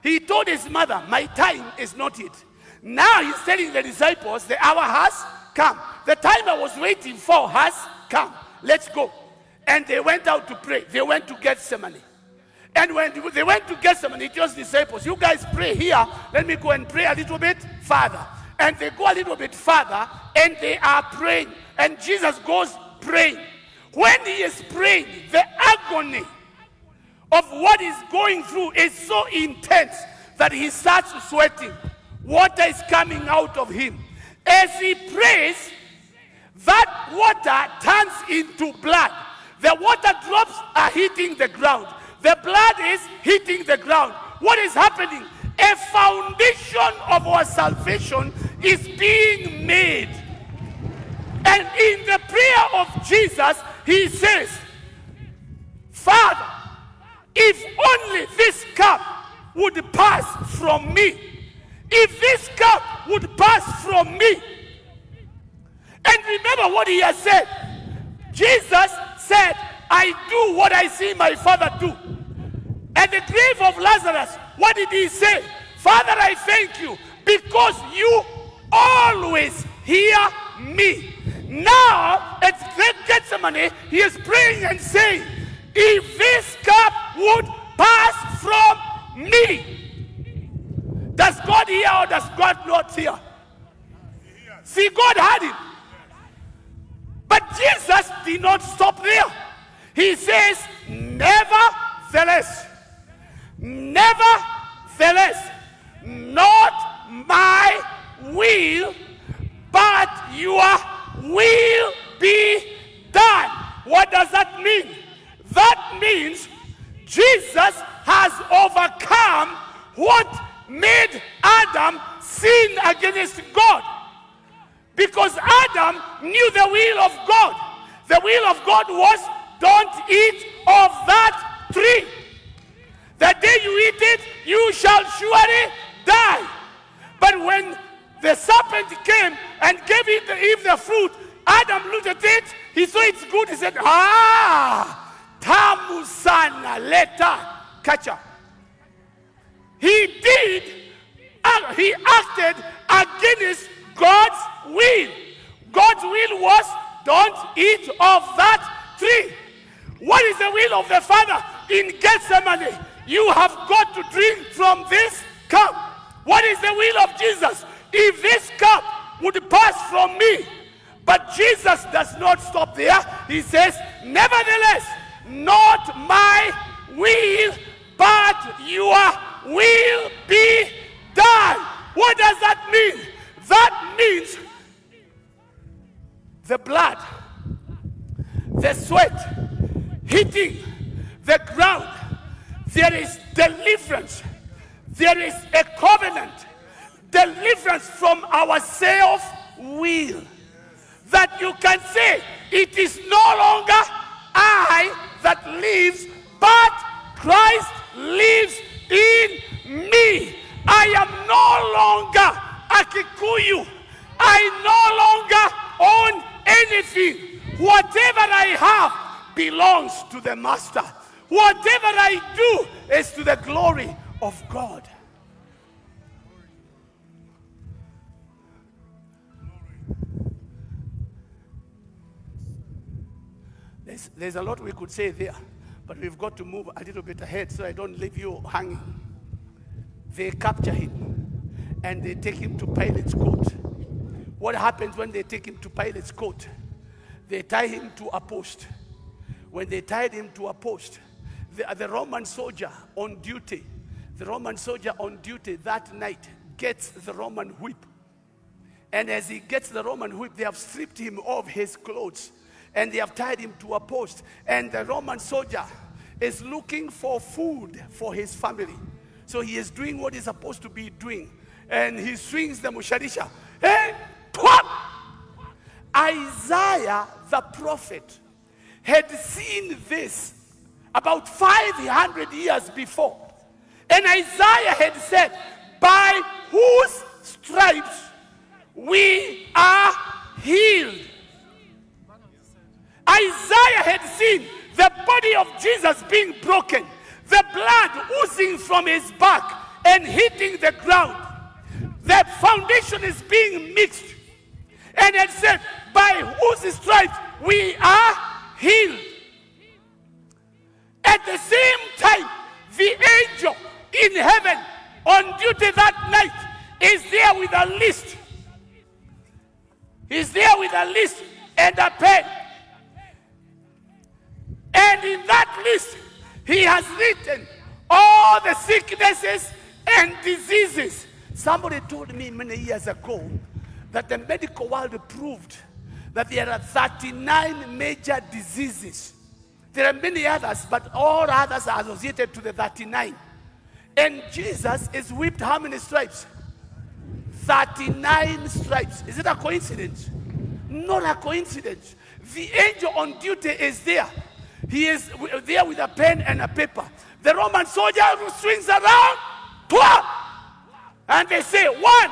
He told his mother, my time is not yet. Now he's telling the disciples, the hour has come. The time I was waiting for has come. Let's go. And they went out to pray. They went to get Gethsemane. And when they went to Gethsemane, he tells disciples, You guys pray here. Let me go and pray a little bit further. And they go a little bit further and they are praying. And Jesus goes praying. When he is praying, the agony of what he's going through is so intense that he starts sweating. Water is coming out of him. As he prays, that water turns into blood. The water drops are hitting the ground. The blood is hitting the ground. What is happening? A foundation of our salvation is being made. And in the prayer of Jesus, he says, Father, if only this cup would pass from me, if this cup would pass from me. And remember what he has said. Jesus said, I do what I see my Father do. At the grave of Lazarus, what did he say? Father, I thank you because you always hear me. Now, at Gethsemane, he is praying and saying, If this cup would pass from me, does God hear or does God not hear? See, God had it. But Jesus did not stop there. He says, Nevertheless, nevertheless, not my will, but your will be done. What does that mean? That means Jesus has overcome what made Adam sin against God. Because Adam knew the will of God. The will of God was don't eat of that tree. The day you eat it, you shall surely die. But when the serpent came and gave it Eve the fruit, Adam looked at it, he saw it's good, he said, Ah, tamu sana, later. He did, uh, he acted against God's will. God's will was, don't eat of that tree. What is the will of the Father in Gethsemane? You have got to drink from this cup. What is the will of Jesus? If this cup would pass from me, but Jesus does not stop there. He says, Nevertheless, not my will, but your will be done. What does that mean? That means the blood, the sweat hitting the ground. There is deliverance. There is a covenant. Deliverance from our self will. That you can say, it is no longer I that lives, but Christ lives in me. I am no longer a Kikuyu. I no longer own anything. Whatever I have belongs to the Master. Whatever I do is to the glory of God. There's, there's a lot we could say there, but we've got to move a little bit ahead so I don't leave you hanging. They capture him and they take him to Pilate's court. What happens when they take him to Pilate's court? They tie him to a post. When they tied him to a post, the, uh, the Roman soldier on duty, the Roman soldier on duty that night gets the Roman whip. And as he gets the Roman whip, they have stripped him of his clothes and they have tied him to a post. And the Roman soldier is looking for food for his family. So he is doing what he's supposed to be doing. And he swings the musharisha. And pop! Isaiah the prophet had seen this about 500 years before. And Isaiah had said, By whose stripes we are healed. Isaiah had seen the body of Jesus being broken, the blood oozing from his back and hitting the ground. The foundation is being mixed. And it said, By whose stripes we are healed. At the same time, the angel in heaven on duty that night is there with a list. He's there with a list and a pen. And in that list, he has written all the sicknesses and diseases. Somebody told me many years ago that the medical world proved that there are 39 major diseases. There are many others, but all others are associated to the 39. And Jesus is whipped how many stripes? 39 stripes. Is it a coincidence? Not a coincidence. The angel on duty is there. He is there with a pen and a paper. The Roman soldier swings around, twap, and they say, one.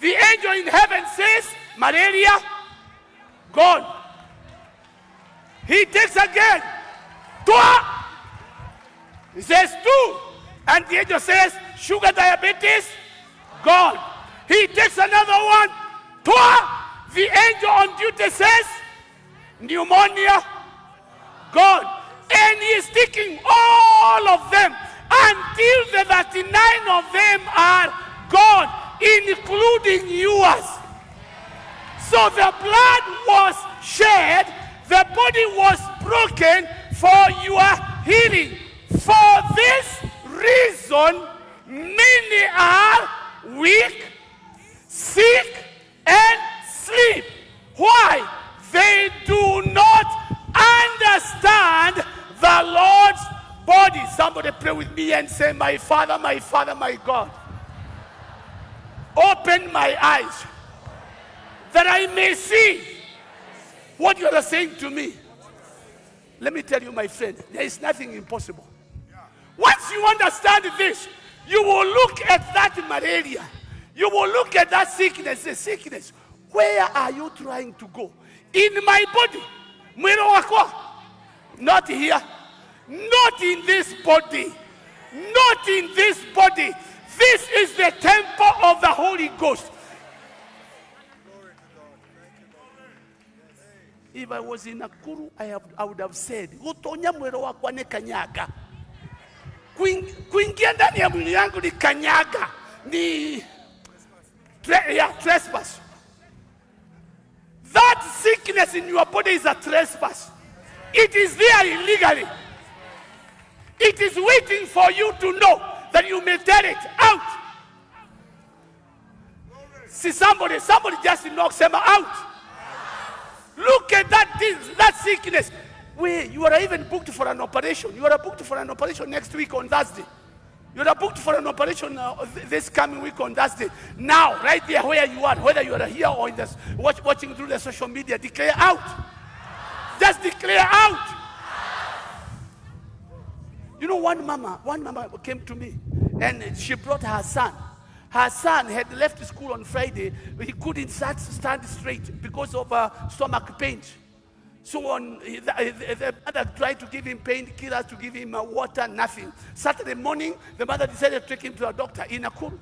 The angel in heaven says, malaria, gone. He takes again, twap. He says, two. And the angel says, sugar diabetes, gone. He takes another one, twap. The angel on duty says, pneumonia, gone. And he is taking all of them until the 39 of them are gone, including yours. So the blood was shed, the body was broken for your healing. For this reason, many are weak, sick, and sleep. Why? They do not understand the Lord's body. Somebody pray with me and say, My Father, my Father, my God, open my eyes that I may see what you are saying to me. Let me tell you, my friend, there is nothing impossible. Once you understand this, you will look at that malaria. You will look at that sickness, the sickness. Where are you trying to go? In my body. Not here. Not in this body. Not in this body. This is the temple of the Holy Ghost. If I was in Nakuru, I, have, I would have said, gutonya mwili wakwa ni kanyaga. Kuing- Kuingia ndani ya mwili yangu ni kanyaga. Ni tre, yeah, trespass. That sickness in your body is a trespass. It is there illegally. It is waiting for you to know that you may tell it out. See somebody, somebody just knocks them out. Look at that thing, that sickness. Wait, you are even booked for an operation. You are booked for an operation next week on Thursday. You are booked for an operation uh, this coming week on Thursday. Now, right there where you are, whether you are here or in this, watch, watching through the social media, declare out. Just declare out. You know, one mama, one mama came to me and she brought her son. Her son had left school on Friday. He couldn't start, stand straight because of uh, stomach pain. So on, the, the, the mother tried to give him painkillers, to give him uh, water, nothing. Saturday morning, the mother decided to take him to a doctor in Nakuru.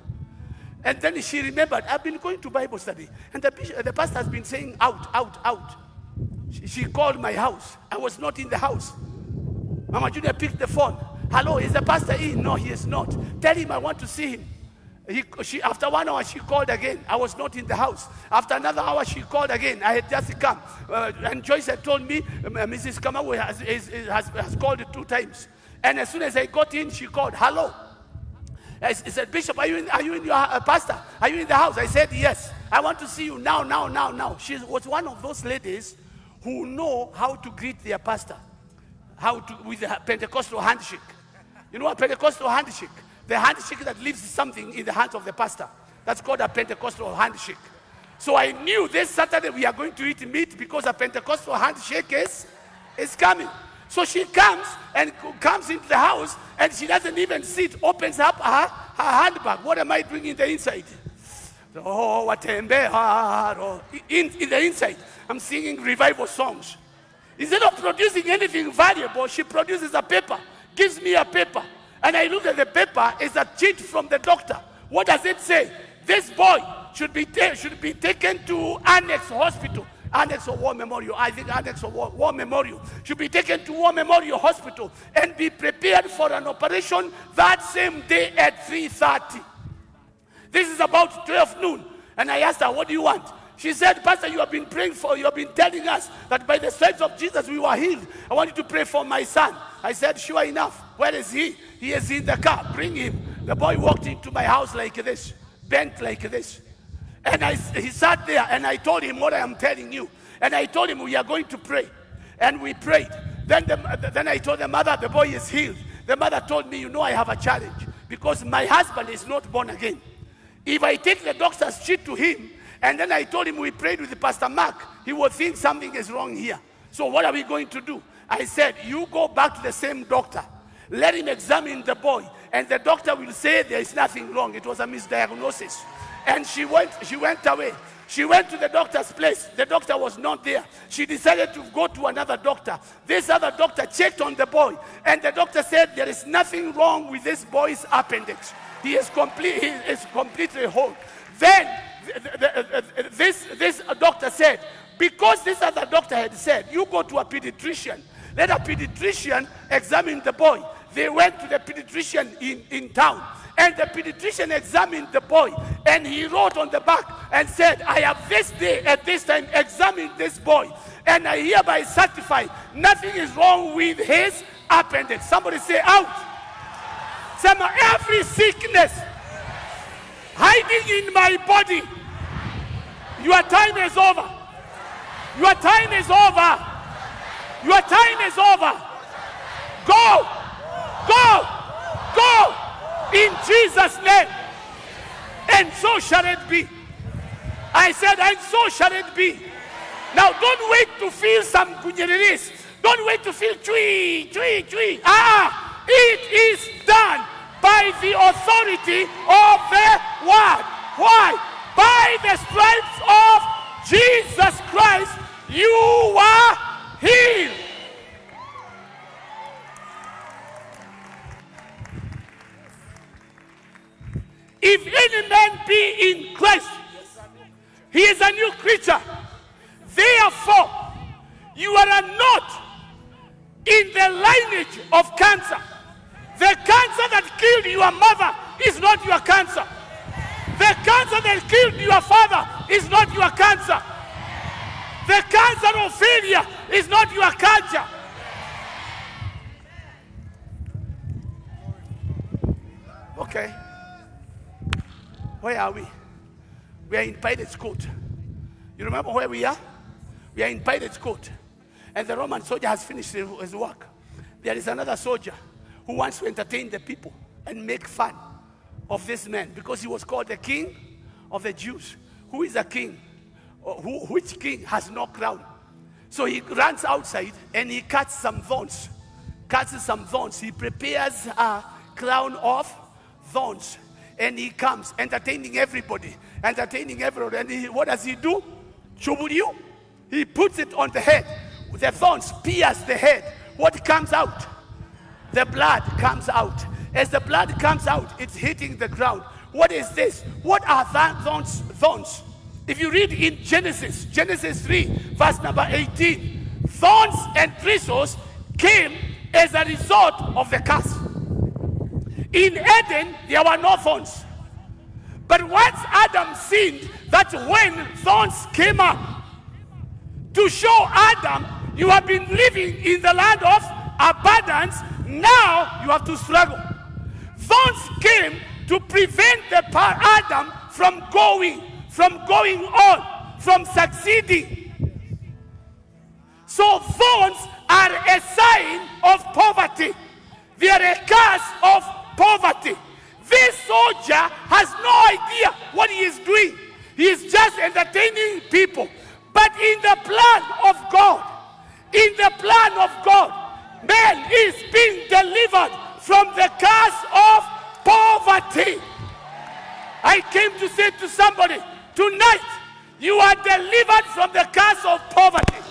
And then she remembered, I've been going to Bible study. And the, the pastor has been saying, out, out, out. She, she called my house. I was not in the house. Mama Junior picked the phone. Hello, is the pastor in? No, he is not. Tell him I want to see him. He, she, after one hour, she called again. I was not in the house. After another hour, she called again. I had just come. Uh, and Joyce had told me, um, uh, Mrs. Kamawe has, is, is- has, has called two times. And as soon as I got in, she called, hello. I said, Bishop, are you in, are you in your uh, pastor? Are you in the house? I said, yes. I want to see you now, now, now, now. She was one of those ladies who know how to greet their pastor, how to with a Pentecostal handshake. You know a Pentecostal handshake? The handshake that leaves something in the hands of the pastor. That's called a Pentecostal handshake. So I knew this Saturday we are going to eat meat because a Pentecostal handshake is, is coming. So she comes and comes into the house and she doesn't even sit, opens up her, her handbag. What am I doing in the inside? Oh, what in, in the inside. I'm singing revival songs. Instead of producing anything valuable, she produces a paper, gives me a paper. And I look at the paper, it's a cheat from the doctor. What does it say? This boy should be, should be taken to Annex Hospital. Annex of War Memorial. I think Annex of War, War Memorial. Should be taken to War Memorial Hospital and be prepared for an operation that same day at 3.30. This is about 12 noon. And I asked her, What do you want? She said, Pastor, you have been praying for, you have been telling us that by the stripes of Jesus we were healed. I want you to pray for my son. I said, Sure enough. Where is he? He is in the car. Bring him. The boy walked into my house like this, bent like this. And I, he sat there and I told him what I am telling you. And I told him we are going to pray. And we prayed. Then, the, then I told the mother, the boy is healed. The mother told me, You know, I have a challenge because my husband is not born again. If I take the doctor's sheet to him, and then I told him we prayed with Pastor Mark, he will think something is wrong here. So what are we going to do? I said, You go back to the same doctor. Let him examine the boy. And the doctor will say there is nothing wrong. It was a misdiagnosis. And she went, she went away. She went to the doctor's place. The doctor was not there. She decided to go to another doctor. This other doctor checked on the boy, and the doctor said there is nothing wrong with this boy's appendix. He is, complete, he is completely whole. Then this, this doctor said, because this other doctor had said, you go to a pediatrician. Let a pediatrician examine the boy. They went to the pediatrician in, in town. And the pediatrician examined the boy and he wrote on the back and said, I have this day at this time examined this boy and I hereby certify nothing is wrong with his appendix. Somebody say out. Some every sickness hiding in my body. Your time is over. Your time is over. Your time is over. Go. Go. Go in Jesus' name. And so shall it be. I said, and so shall it be. Now, don't wait to feel some kunyeriris. Don't wait to feel chui, chui, chui. Ah, it is done by the authority of the word. Why? By the stripes of Jesus Christ, you are healed. If any man be in Christ, he is a new creature. Therefore, you are not in the lineage of cancer. The cancer that killed your mother is not your cancer. The cancer that killed your father is not your cancer. The cancer of failure is not your cancer. Okay. Where are we? We are in Pilate's court. You remember where we are? We are in Pilate's court. And the Roman soldier has finished his work. There is another soldier who wants to entertain the people and make fun of this man because he was called the king of the Jews. Who is a king? Uh, who, which king has no crown? So he runs outside and he cuts some thorns. Cuts some thorns. He prepares a crown of thorns and he comes entertaining everybody, entertaining everybody. And he, what does he do? Chubuliu. He puts it on the head. The thorns pierce the head. What comes out? The blood comes out. As the blood comes out, it's hitting the ground. What is this? What are thorns? Thorns. If you read in Genesis, Genesis 3, verse number 18, thorns and thistles came as a result of the curse. In Eden, there were no thorns. But once Adam sinned, that's when thorns came up. To show Adam, you have been living in the land of abundance, now you have to struggle. Thorns came to prevent the Adam from going, from going on, from succeeding. So thorns are a sign of poverty. They are a curse of poverty. This soldier has no idea what he is doing. He is just entertaining people. But in the plan of God, in the plan of God, man is being delivered from the curse of poverty. I came to say to somebody, tonight you are delivered from the curse of poverty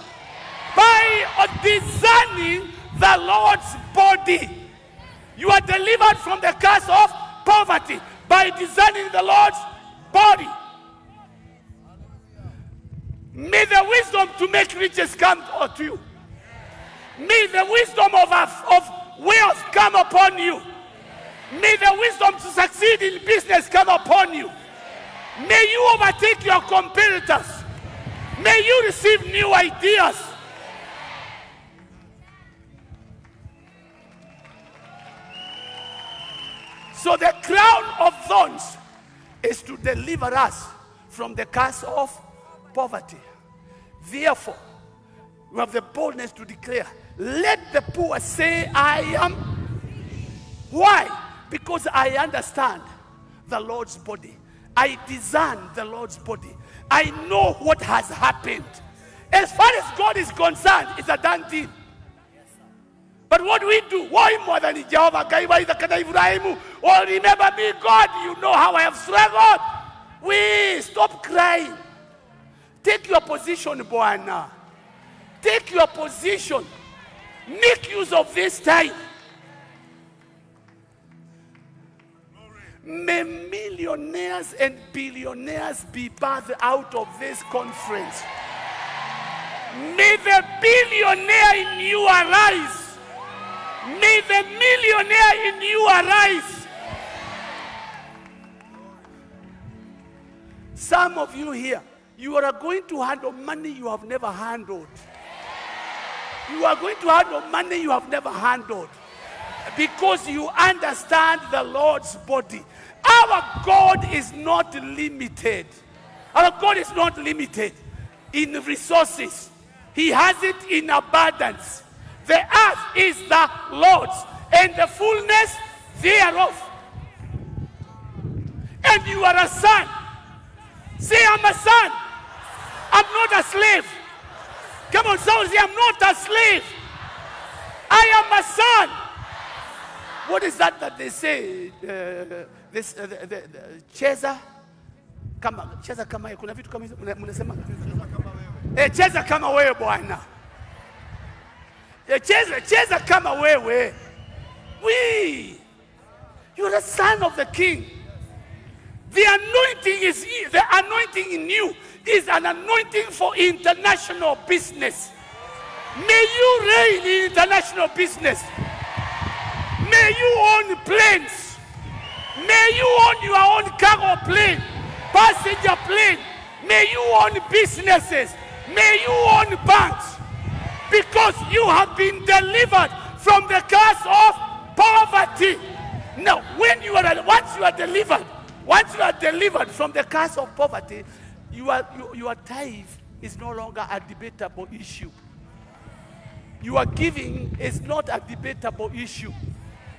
by discerning the Lord's body. You are delivered from the curse of poverty by discerning the Lord's body. May the wisdom to make riches come to you. May the wisdom of, of wealth come upon you. May the wisdom to succeed in business come upon you. May you overtake your competitors. May you receive new ideas. So the crown of thorns is to deliver us from the curse of poverty. Therefore, we have the boldness to declare, let the poor say, I am. Why? Because I understand the Lord's body. I discern the Lord's body. I know what has happened. As far as God is concerned, it's a done deal. But what do we do? Why more than Jehovah Ibrahimu? Oh, remember me, God. You know how I have struggled. We stop crying. Take your position, Bwana. Take your position. Make use of this time. May millionaires and billionaires be birthed out of this conference. May the billionaire in you arise. May the millionaire in you arise. Some of you here, you are going to handle money you have never handled. You are going to handle money you have never handled because you understand the Lord's body. Our God is not limited. Our God is not limited in resources, He has it in abundance. The earth is the Lord's and the fullness thereof. And you are a son. Say, I'm a son. I'm not a slave. Come on, someone say, I'm not a slave. I am a son. What is that that they say? Uh, this, uh, the, the, the, cheza? Kama cheza kama kuna vitu kama hizo mna- mnasema eh, cheza kama wewe bwana. Eh, cheza cheza kama wewe. We you're the son of the king the anointing is the anointing in you is an anointing for international business may you reign in international business May you own planes. May you own your own cargo plane, passenger plane. May you own businesses. May you own banks. Because you have been delivered from the curse of poverty. Now, when you are once you are delivered, once you are delivered from the curse of poverty, you are, you, your tithe is no longer a debatable issue. Your giving is not a debatable issue.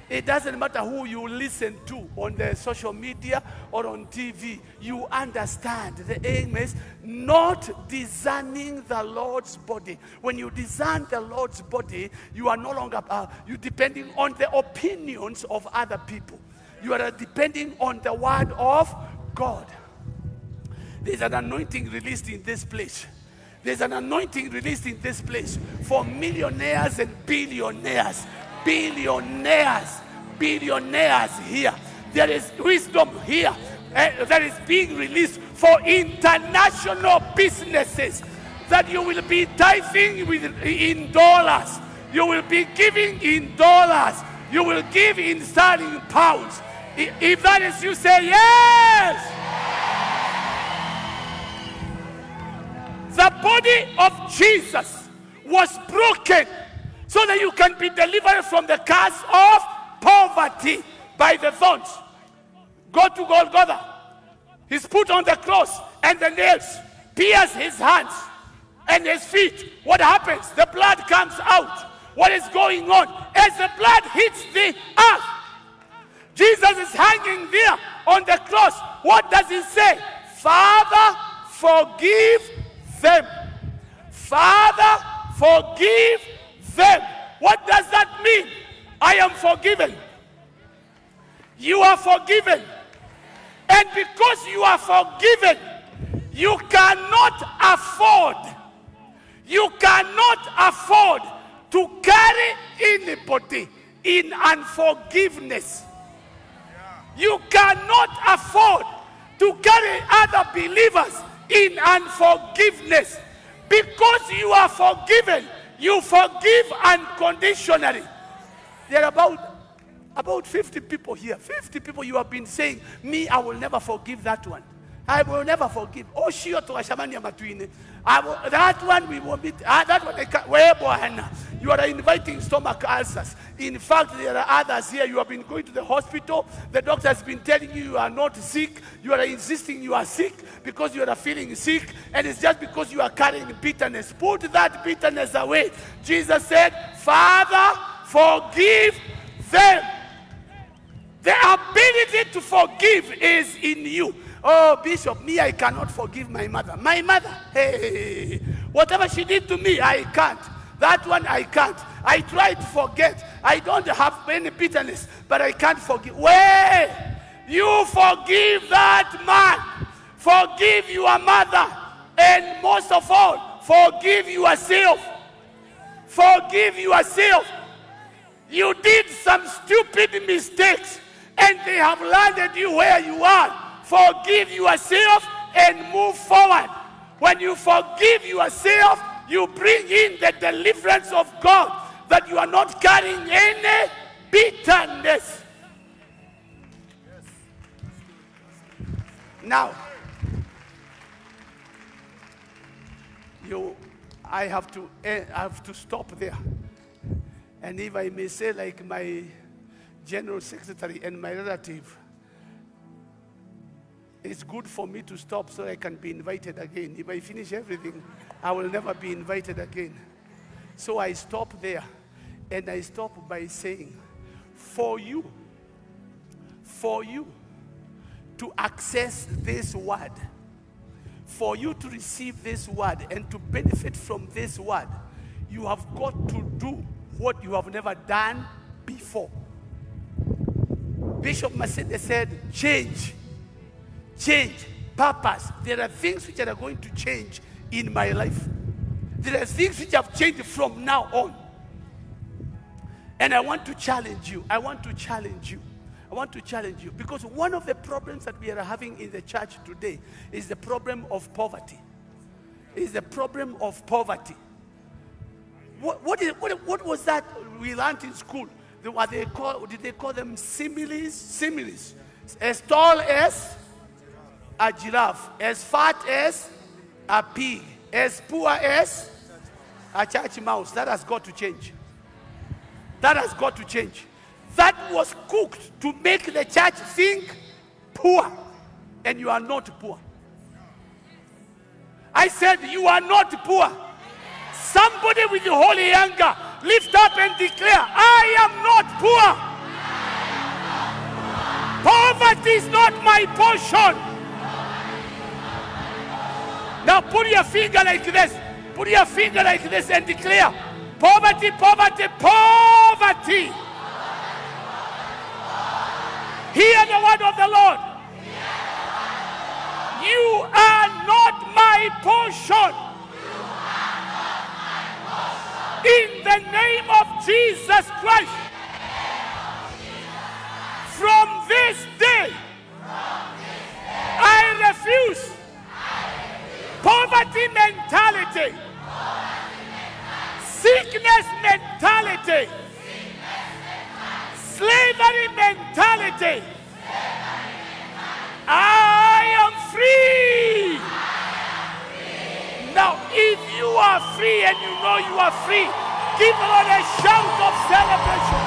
It doesn't matter who you listen to on the social media or on TV. You understand the aim is not discerning the Lord's body. When you discern the Lord's body, you are no longer uh, you depending on the opinions of other people. You are depending on the word of God. There's an anointing released in this place. There's an anointing released in this place for millionaires and billionaires. Billionaires, billionaires here. There is wisdom here eh, that is being released for international businesses. That you will be tithing with, in dollars. You will be giving in dollars. You will give in sterling pounds. If that is you, say yes. The body of Jesus was broken so that you can be delivered from the curse of poverty by the thorns. Go to Golgotha. He's put on the cross and the nails pierce his hands and his feet. What happens? The blood comes out. What is going on? As the blood hits the earth, Jesus is hanging there on the cross. What does he say? Father, forgive them. Father, forgive them. What does that mean? I am forgiven. You are forgiven. And because you are forgiven, you cannot afford, you cannot afford to carry anybody in unforgiveness. You cannot afford to carry other believers in unforgiveness. Because you are forgiven, you forgive unconditionally. There are about about 50 people here. 50 people you have been saying, Me, I will never forgive that one. I will never forgive. Oh, sure, to Ashamani Matwine. I will, that one we will meet. Ah, that one, You are inviting stomach ulcers. In fact, there are others here. You have been going to the hospital. The doctor has been telling you you are not sick. You are insisting you are sick because you are feeling sick. And it's just because you are carrying bitterness. Put that bitterness away. Jesus said, Father, forgive them. The ability to forgive is in you. Oh, Bishop, me, I cannot forgive my mother. My mother, hey, whatever she did to me, I can't. That one I can't. I try to forget. I don't have any bitterness, but I can't forgive. Wait! You forgive that man. Forgive your mother. And most of all, forgive yourself. Forgive yourself. You did some stupid mistakes and they have landed you where you are. Forgive yourself and move forward. When you forgive yourself, you bring in the deliverance of God that you are not carrying any bitterness. Now, you, I have to, eh, I have to stop there. And if I may say, like my general secretary and my relative, it's good for me to stop so I can be invited again. If I finish everything, I will never be invited again. So I stop there. And I stop by saying, for you, for you to access this word, for you to receive this word and to benefit from this word, you have got to do what you have never done before. Bishop Masinde said, change, change, purpose. There are things which are going to change in my life. There are things which have changed from now on. And I want to challenge you. I want to challenge you. I want to challenge you because one of the problems that we are having in the church today is the problem of poverty. Is the problem of poverty. What, what, is, what, what was that we learned in school? The, what they call, did they call them similes? Similes. As tall as a giraffe, as fat as a pig, as poor as a church mouse. That has got to change. That has got to change. That was cooked to make the church think poor, and you are not poor. I said, You are not poor. Somebody with the holy anger, lift up and declare, I am not poor. Poverty is not my portion. Now put your finger like this. Put your finger like this and declare, poverty, poverty, poverty. Hear the word of the Lord. You are not my portion. In the name of Jesus Christ. From this day, I refuse poverty mentality, sickness mentality, slavery mentality. I am free. Now, if you are free and you know you are free, give the Lord a shout of celebration.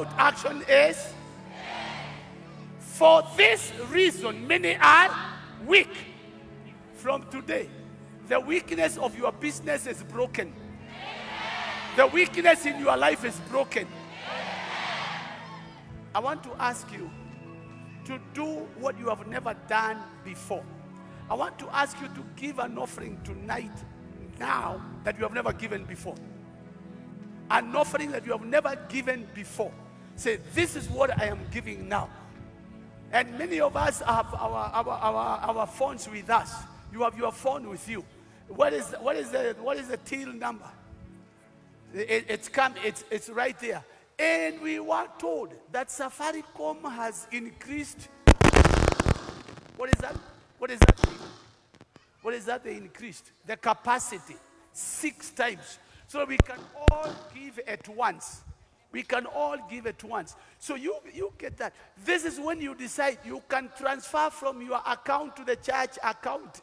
Without action is, for this reason, many are weak. From today, the weakness of your business is broken. The weakness in your life is broken. I want to ask you to do what you have never done before. I want to ask you to give an offering tonight, now, that you have never given before. An offering that you have never given before. Say, This is what I am giving now. And many of us have our, our, our, our phones with us. You have your phone with you. What is, what is, the, what is the till number? It- it's come, it's, it's right there. And we were told that Safaricom has increased. What is that? What is that? What is that they increased? The capacity six times. So we can all give at once. We can all give at once. So you, you get that. This is when you decide you can transfer from your account to the church account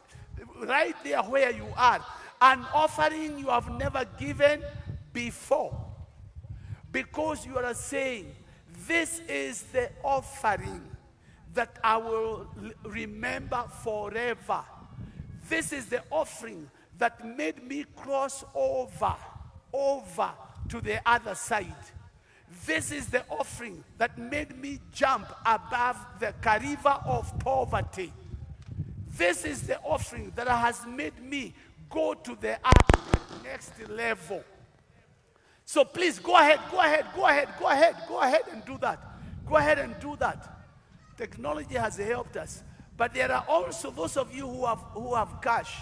right there where you are. An offering you have never given before. Because you are saying, This is the offering that I will remember forever. This is the offering that made me cross over, over to the other side. This is the offering that made me jump above the river of poverty. This is the offering that has made me go to the next level. So please go ahead, go ahead, go ahead, go ahead, go ahead and do that. Go ahead and do that. Technology has helped us. But there are also those of you who have who have cash.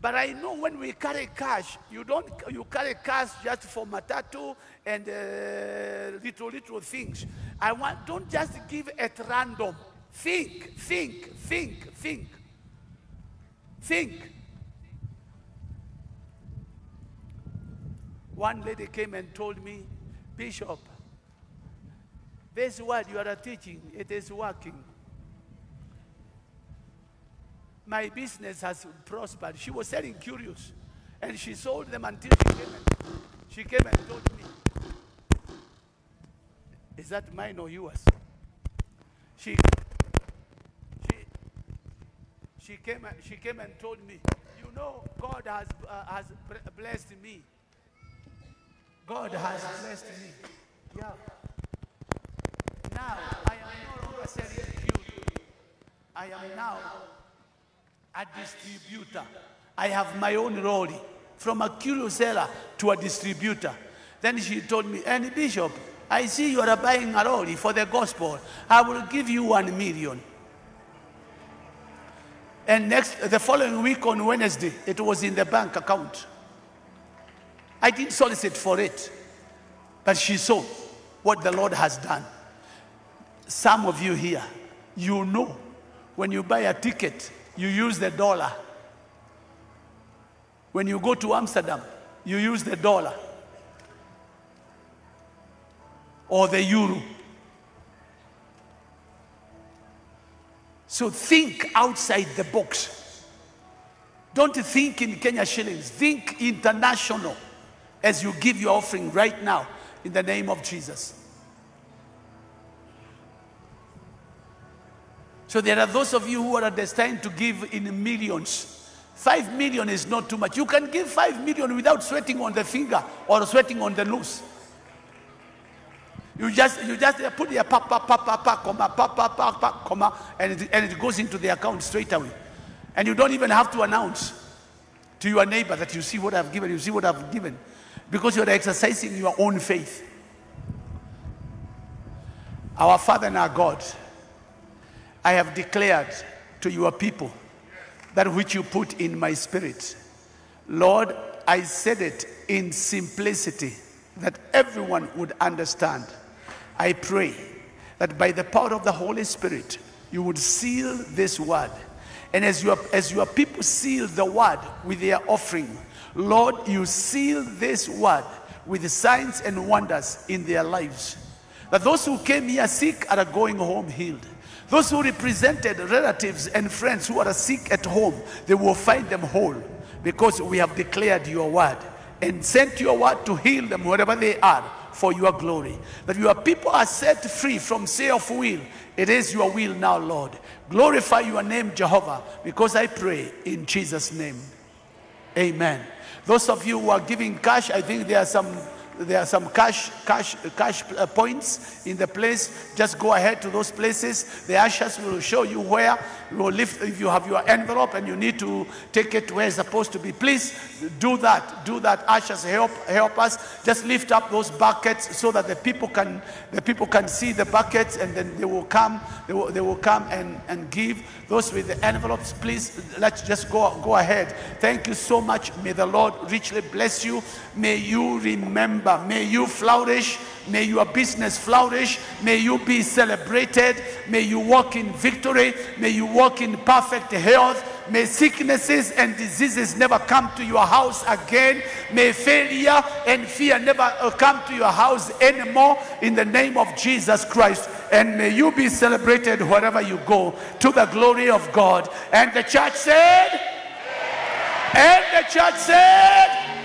But I know when we carry cash, you don't you carry cash just for matatu and uh, little little things. I want don't just give at random. Think, think, think, think, think. One lady came and told me, Bishop, this word you are teaching, it is working. My business has prospered. She was selling curious, and she sold them until she came and, she came and told me, Is that mine or yours? She, she, she, came, she came and told me, You know, God has, uh, has blessed me. God has blessed me. Yeah. Now, I am no longer selling curious. I am now a distributor. I have my own role from a curious seller to a distributor. Then she told me, and Bishop, I see you are buying a lorry for the gospel. I will give you one million. And next, the following week on Wednesday, it was in the bank account. I didn't solicit for it, but she saw what the Lord has done. Some of you here, you know, when you buy a ticket, you use the dollar. When you go to Amsterdam, you use the dollar or the euro. So think outside the box. Don't think in Kenya shillings, think international as you give your offering right now in the name of Jesus. So there are those of you who are destined to give in millions. Five million is not too much. You can give five million without sweating on the finger or sweating on the nose. You just you just put your pa pa pa pa pa comma pa pa pa pa comma and it, and it goes into the account straight away, and you don't even have to announce to your neighbor that you see what I've given. You see what I've given, because you're exercising your own faith. Our Father and our God, I have declared to your people that which you put in my spirit. Lord, I said it in simplicity that everyone would understand. I pray that by the power of the Holy Spirit, you would seal this word. And as your, as your people seal the word with their offering, Lord, you seal this word with signs and wonders in their lives. That those who came here sick are going home healed. Those who represented relatives and friends who are sick at home, they will find them whole because we have declared your word and sent your word to heal them wherever they are for your glory. That your people are set free from self will. It is your will now, Lord. Glorify your name, Jehovah, because I pray in Jesus' name. Amen. Those of you who are giving cash, I think there are some there are some cash cash cash uh, points in the place. Just go ahead to those places. The ushers will show you where. We will lift if you have your envelope and you need to take it where it's supposed to be. Please do that. Do that. Ushers help help us. Just lift up those buckets so that the people can the people can see the buckets and then they will come. They will, they will come and, and give. Those with the envelopes, please let's just go go ahead. Thank you so much. May the Lord richly bless you. May you remember. May you flourish. May your business flourish. May you be celebrated. May you walk in victory. May you walk in perfect health. May sicknesses and diseases never come to your house again. May failure and fear never uh, come to your house anymore in the name of Jesus Christ. And may you be celebrated wherever you go to the glory of God. And the church said, and the church said,